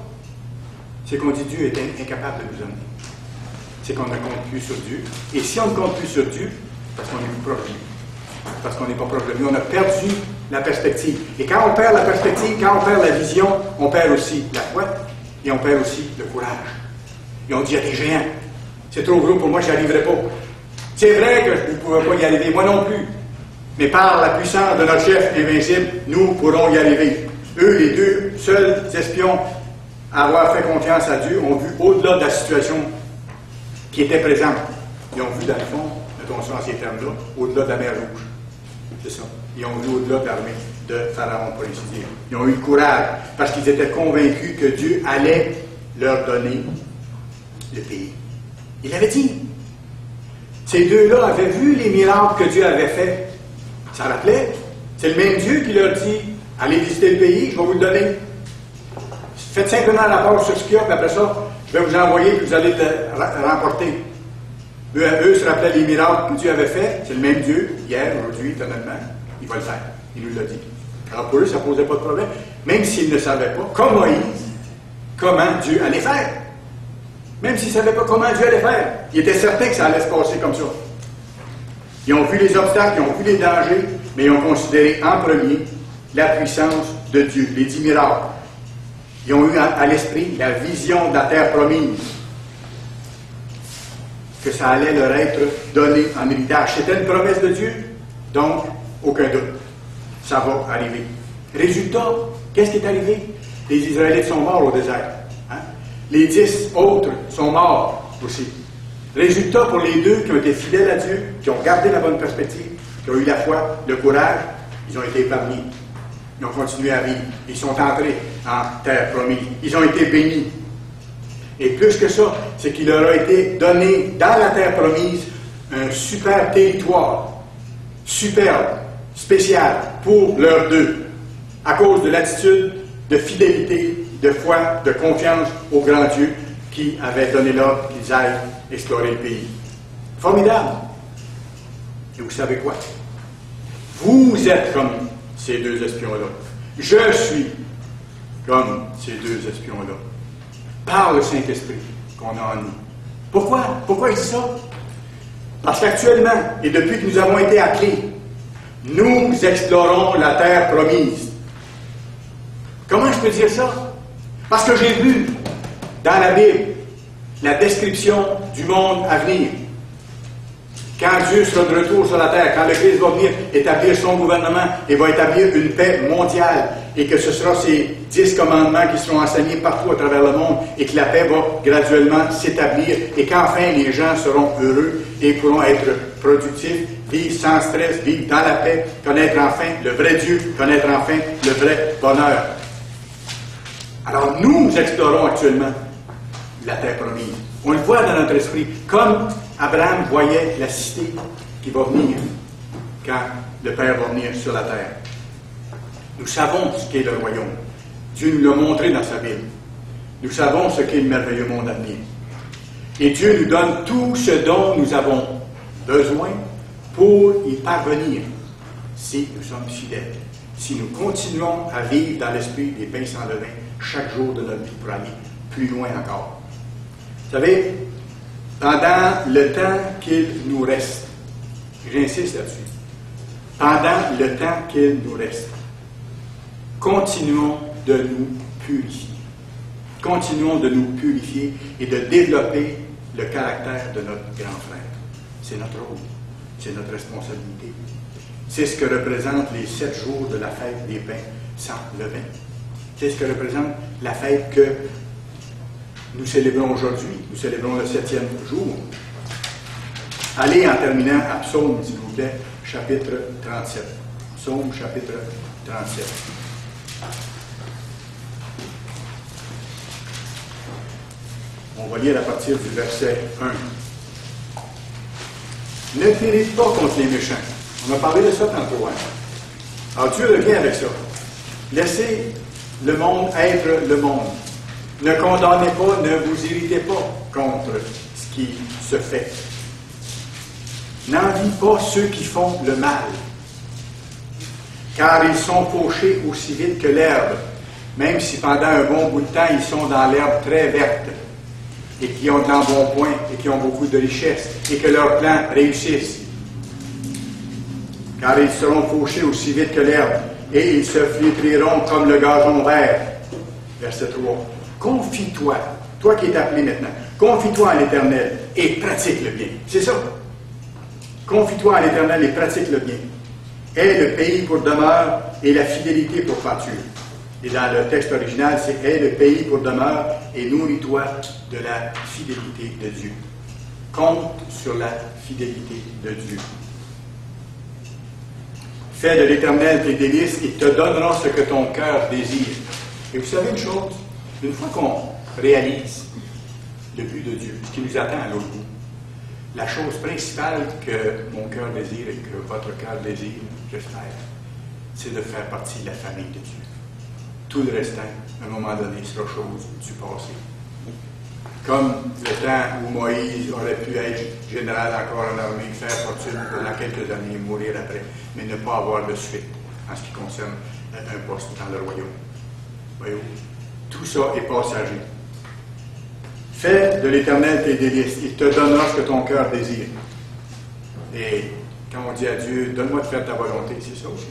c'est qu'on dit Dieu est incapable de nous amener. C'est qu'on ne compte plus sur Dieu. Et si on ne compte plus sur Dieu, parce qu'on est plus proche de lui. Parce qu'on n'est pas proche de lui. On a perdu la perspective. Et quand on perd la perspective, quand on perd la vision, on perd aussi la foi, et on perd aussi le courage. Et on dit, il a des géants. C'est trop gros pour moi, je n'y arriverai pas. C'est vrai que vous ne pouvez pas y arriver, moi non plus. Mais par la puissance de notre chef invincible, nous pourrons y arriver. Eux, les deux seuls espions à avoir fait confiance à Dieu, ont vu au-delà de la situation qui était présente. Ils ont vu, dans le fond, mettons ça en ces termes-là, au-delà de la mer Rouge. C'est ça. Ils ont vu au-delà de l'armée de Pharaon, pour. Ils ont eu le courage parce qu'ils étaient convaincus que Dieu allait leur donner le pays. Il avait dit. Ces deux-là avaient vu les miracles que Dieu avait faits. Ça rappelait. C'est le même Dieu qui leur dit Allez visiter le pays, je vais vous le donner. Faites simplement rapport sur ce qu'il y a, puis après ça, je vais vous envoyer, puis vous allez le remporter. Eux, eux se rappelaient les miracles que Dieu avait faits. C'est le même Dieu, hier, aujourd'hui, étonnamment. Il va le faire. Il nous l'a dit. Alors pour eux, ça ne posait pas de problème. Même s'ils ne savaient pas, comme Moïse, comment Dieu allait faire. Même s'ils ne savaient pas comment Dieu allait faire. Ils étaient certains que ça allait se passer comme ça. Ils ont vu les obstacles, ils ont vu les dangers, mais ils ont considéré en premier la puissance de Dieu, les dix miracles. Ils ont eu à, l'esprit la vision de la terre promise, que ça allait leur être donné en héritage. C'était une promesse de Dieu, donc aucun doute. ça va arriver. Résultat, qu'est-ce qui est arrivé? Les Israélites sont morts au désert. Hein? Les dix autres sont morts aussi. Résultat pour les deux qui ont été fidèles à Dieu, qui ont gardé la bonne perspective, qui ont eu la foi, le courage, ils ont été épargnés. Ils ont continué à vivre. Ils sont entrés en terre promise. Ils ont été bénis. Et plus que ça, c'est qu'il leur a été donné dans la terre promise un super territoire, superbe, spécial pour leurs deux, à cause de l'attitude de fidélité, de foi, de confiance au grand Dieu qui avait donné l'ordre qu'ils aillent explorer le pays. Formidable. Et vous savez quoi? Vous êtes comme ces deux espions-là. Je suis comme ces deux espions-là. Par le Saint-Esprit qu'on a en nous. Pourquoi? Pourquoi dit ça? Parce qu'actuellement, et depuis que nous avons été appelés, nous explorons la terre promise. Comment je peux dire ça? Parce que j'ai vu dans la Bible la description du monde à venir. Quand Dieu sera de retour sur la terre, quand le Christ va venir établir son gouvernement et va établir une paix mondiale, et que ce sera ces dix commandements qui seront enseignés partout à travers le monde, et que la paix va graduellement s'établir, et qu'enfin les gens seront heureux et pourront être productifs, vivre sans stress, vivre dans la paix, connaître enfin le vrai Dieu, connaître enfin le vrai bonheur. Alors nous explorons actuellement la terre promise. On le voit dans notre esprit, comme Abraham voyait la cité qui va venir quand le Père va venir sur la terre. Nous savons ce qu'est le royaume. Dieu nous l'a montré dans sa Bible. Nous savons ce qu'est le merveilleux monde à venir. Et Dieu nous donne tout ce dont nous avons besoin pour y parvenir si nous sommes fidèles, si nous continuons à vivre dans l'esprit des pains sans levain chaque jour de notre vie pour aller plus loin encore. Vous savez, pendant le temps qu'il nous reste, j'insiste là-dessus, pendant le temps qu'il nous reste, continuons de nous purifier. Continuons de nous purifier et de développer le caractère de notre grand frère. C'est notre rôle, c'est notre responsabilité. C'est ce que représentent les sept jours de la fête des pains sans levain. C'est ce que représente la fête que nous célébrons aujourd'hui. Nous célébrons le septième jour. Allez en terminant à Psaume, s'il vous plaît, chapitre 37. Psaume, chapitre 37. On va lire à partir du verset 1. Ne t'irrite pas contre les méchants. On a parlé de ça tantôt. Hein? Alors Dieu revient avec ça. Laissez le monde être le monde. Ne condamnez pas, ne vous irritez pas contre ce qui se fait. N'envie pas ceux qui font le mal, car ils sont fauchés aussi vite que l'herbe, même si pendant un bon bout de temps ils sont dans l'herbe très verte, et qui ont de l'embonpoint, et qui ont beaucoup de richesses, et que leurs plans réussissent. Car ils seront fauchés aussi vite que l'herbe, et ils se flétriront comme le gazon vert. Verset 3. Confie-toi, toi qui es appelé maintenant, confie-toi à l'Éternel et pratique le bien. C'est ça. Confie-toi à l'Éternel et pratique le bien. Aie le pays pour demeure et la fidélité pour pâture. Et dans le texte original, c'est Aie le pays pour demeure et nourris-toi de la fidélité de Dieu. Compte sur la fidélité de Dieu. Fais de l'Éternel tes délices et te donnera ce que ton cœur désire. Et vous savez une chose, une fois qu'on réalise le but de Dieu, ce qui nous attend à l'autre bout, la chose principale que mon cœur désire et que votre cœur désire, j'espère, c'est de faire partie de la famille de Dieu. Tout le restant, à un moment donné, sera chose du passé. Comme le temps où Moïse aurait pu être général encore en armée, faire fortune pendant quelques années, mourir après, mais ne pas avoir de suite en ce qui concerne un poste dans le royaume. Voyez-vous? Tout ça est passager. Fais de l'éternel tes délices. Il te donnera ce que ton cœur désire. Et quand on dit à Dieu, donne-moi de faire ta volonté, c'est ça aussi.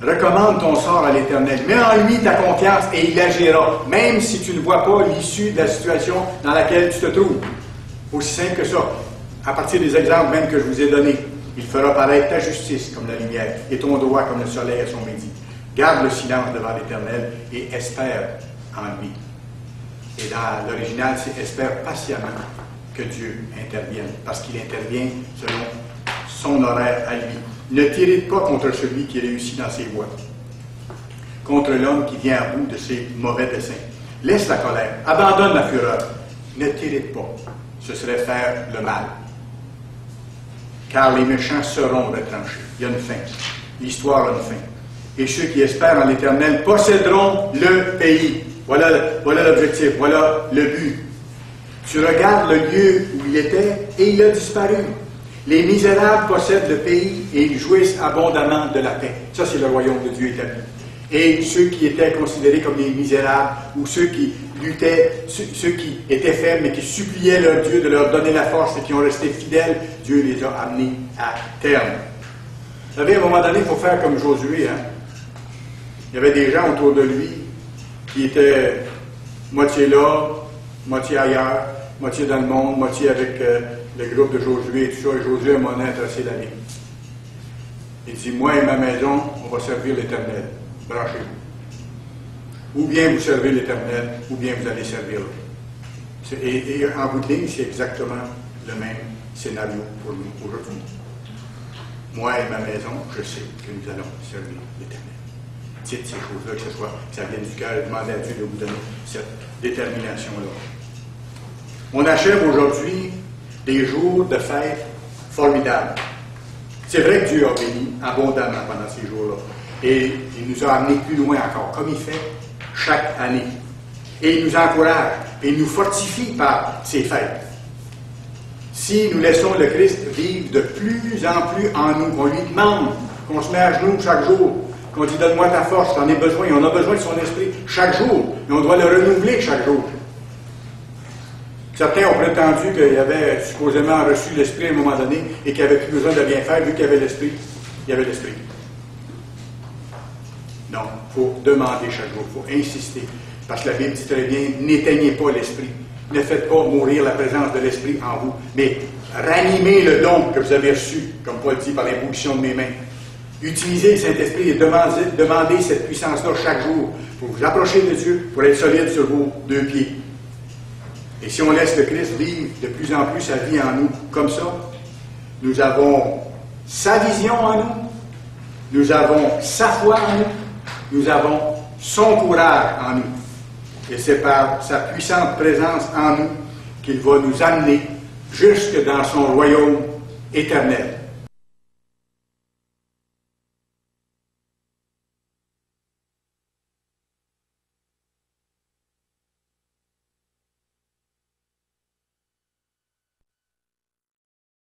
Recommande ton sort à l'Éternel. Mets en lui ta confiance et il agira, même si tu ne vois pas l'issue de la situation dans laquelle tu te trouves. Aussi simple que ça. À partir des exemples même que je vous ai donnés, Il fera paraître ta justice comme la lumière et ton droit comme le soleil à son midi. Garde le silence devant l'Éternel et espère en lui. Et dans l'original, c'est espère patiemment que Dieu intervienne, parce qu'il intervient selon son horaire à lui. Ne tirez pas contre celui qui réussit dans ses voies, contre l'homme qui vient à bout de ses mauvais desseins. Laisse la colère, abandonne la fureur, ne tirez pas, ce serait faire le mal. Car les méchants seront retranchés. Il y a une fin. L'histoire a une fin. Et ceux qui espèrent en l'Éternel posséderont le pays. Voilà, voilà l'objectif, voilà le but. Tu regardes le lieu où il était et il a disparu. Les misérables possèdent le pays et ils jouissent abondamment de la paix. Ça, c'est le royaume de Dieu établi. Et ceux qui étaient considérés comme des misérables, ou ceux qui luttaient, ceux, qui étaient faibles, mais qui suppliaient leur Dieu de leur donner la force et qui ont resté fidèles, Dieu les a amenés à terme. Vous savez, à un moment donné, il faut faire comme Josué. Hein? Il y avait des gens autour de lui qui étaient moitié là, moitié ailleurs, moitié dans le monde, moitié avec euh, le groupe de Josué et tout ça. Et Josué m'a intéressé d'aller. Il dit, moi et ma maison, on va servir l'Éternel. Branchez-vous. Ou bien vous servez l'Éternel, ou bien vous allez servir et, et, en bout de ligne, c'est exactement le même scénario pour nous aujourd'hui. Moi et ma maison, je sais que nous allons servir l'Éternel. Dites ces choses-là, que ce soit que ça vienne du cœur, demandez à Dieu de vous donner cette détermination-là. On achève aujourd'hui des jours de fête formidables. C'est vrai que Dieu a béni abondamment pendant ces jours-là. Et il nous a amenés plus loin encore, comme il fait chaque année. Et il nous encourage et il nous fortifie par ces fêtes. Si nous laissons le Christ vivre de plus en plus en nous, qu'on lui demande, qu'on se met à genoux chaque jour, qu'on dit donne-moi ta force, t'en as besoin, et on a besoin de son esprit chaque jour, et on doit le renouveler chaque jour. Certains ont prétendu qu'il avait supposément reçu l'esprit à un moment donné et qu'il n'avait plus besoin de rien faire vu qu'il avait l'esprit. Il y avait l'esprit. Non, il faut demander chaque jour, il faut insister. Parce que la Bible dit très bien, n'éteignez pas l'esprit. Ne faites pas mourir la présence de l'esprit en vous, mais ranimez le don que vous avez reçu, comme Paul dit, par l'ébullition de mes mains. Utilisez le Saint-Esprit et demandez, cette puissance-là chaque jour pour vous approcher de Dieu, pour être solide sur vos deux pieds. Et si on laisse le Christ vivre de plus en plus sa vie en nous comme ça, nous avons sa vision en nous, nous avons sa foi en nous, nous avons son courage en nous. Et c'est par sa puissante présence en nous qu'il va nous amener jusque dans son royaume éternel.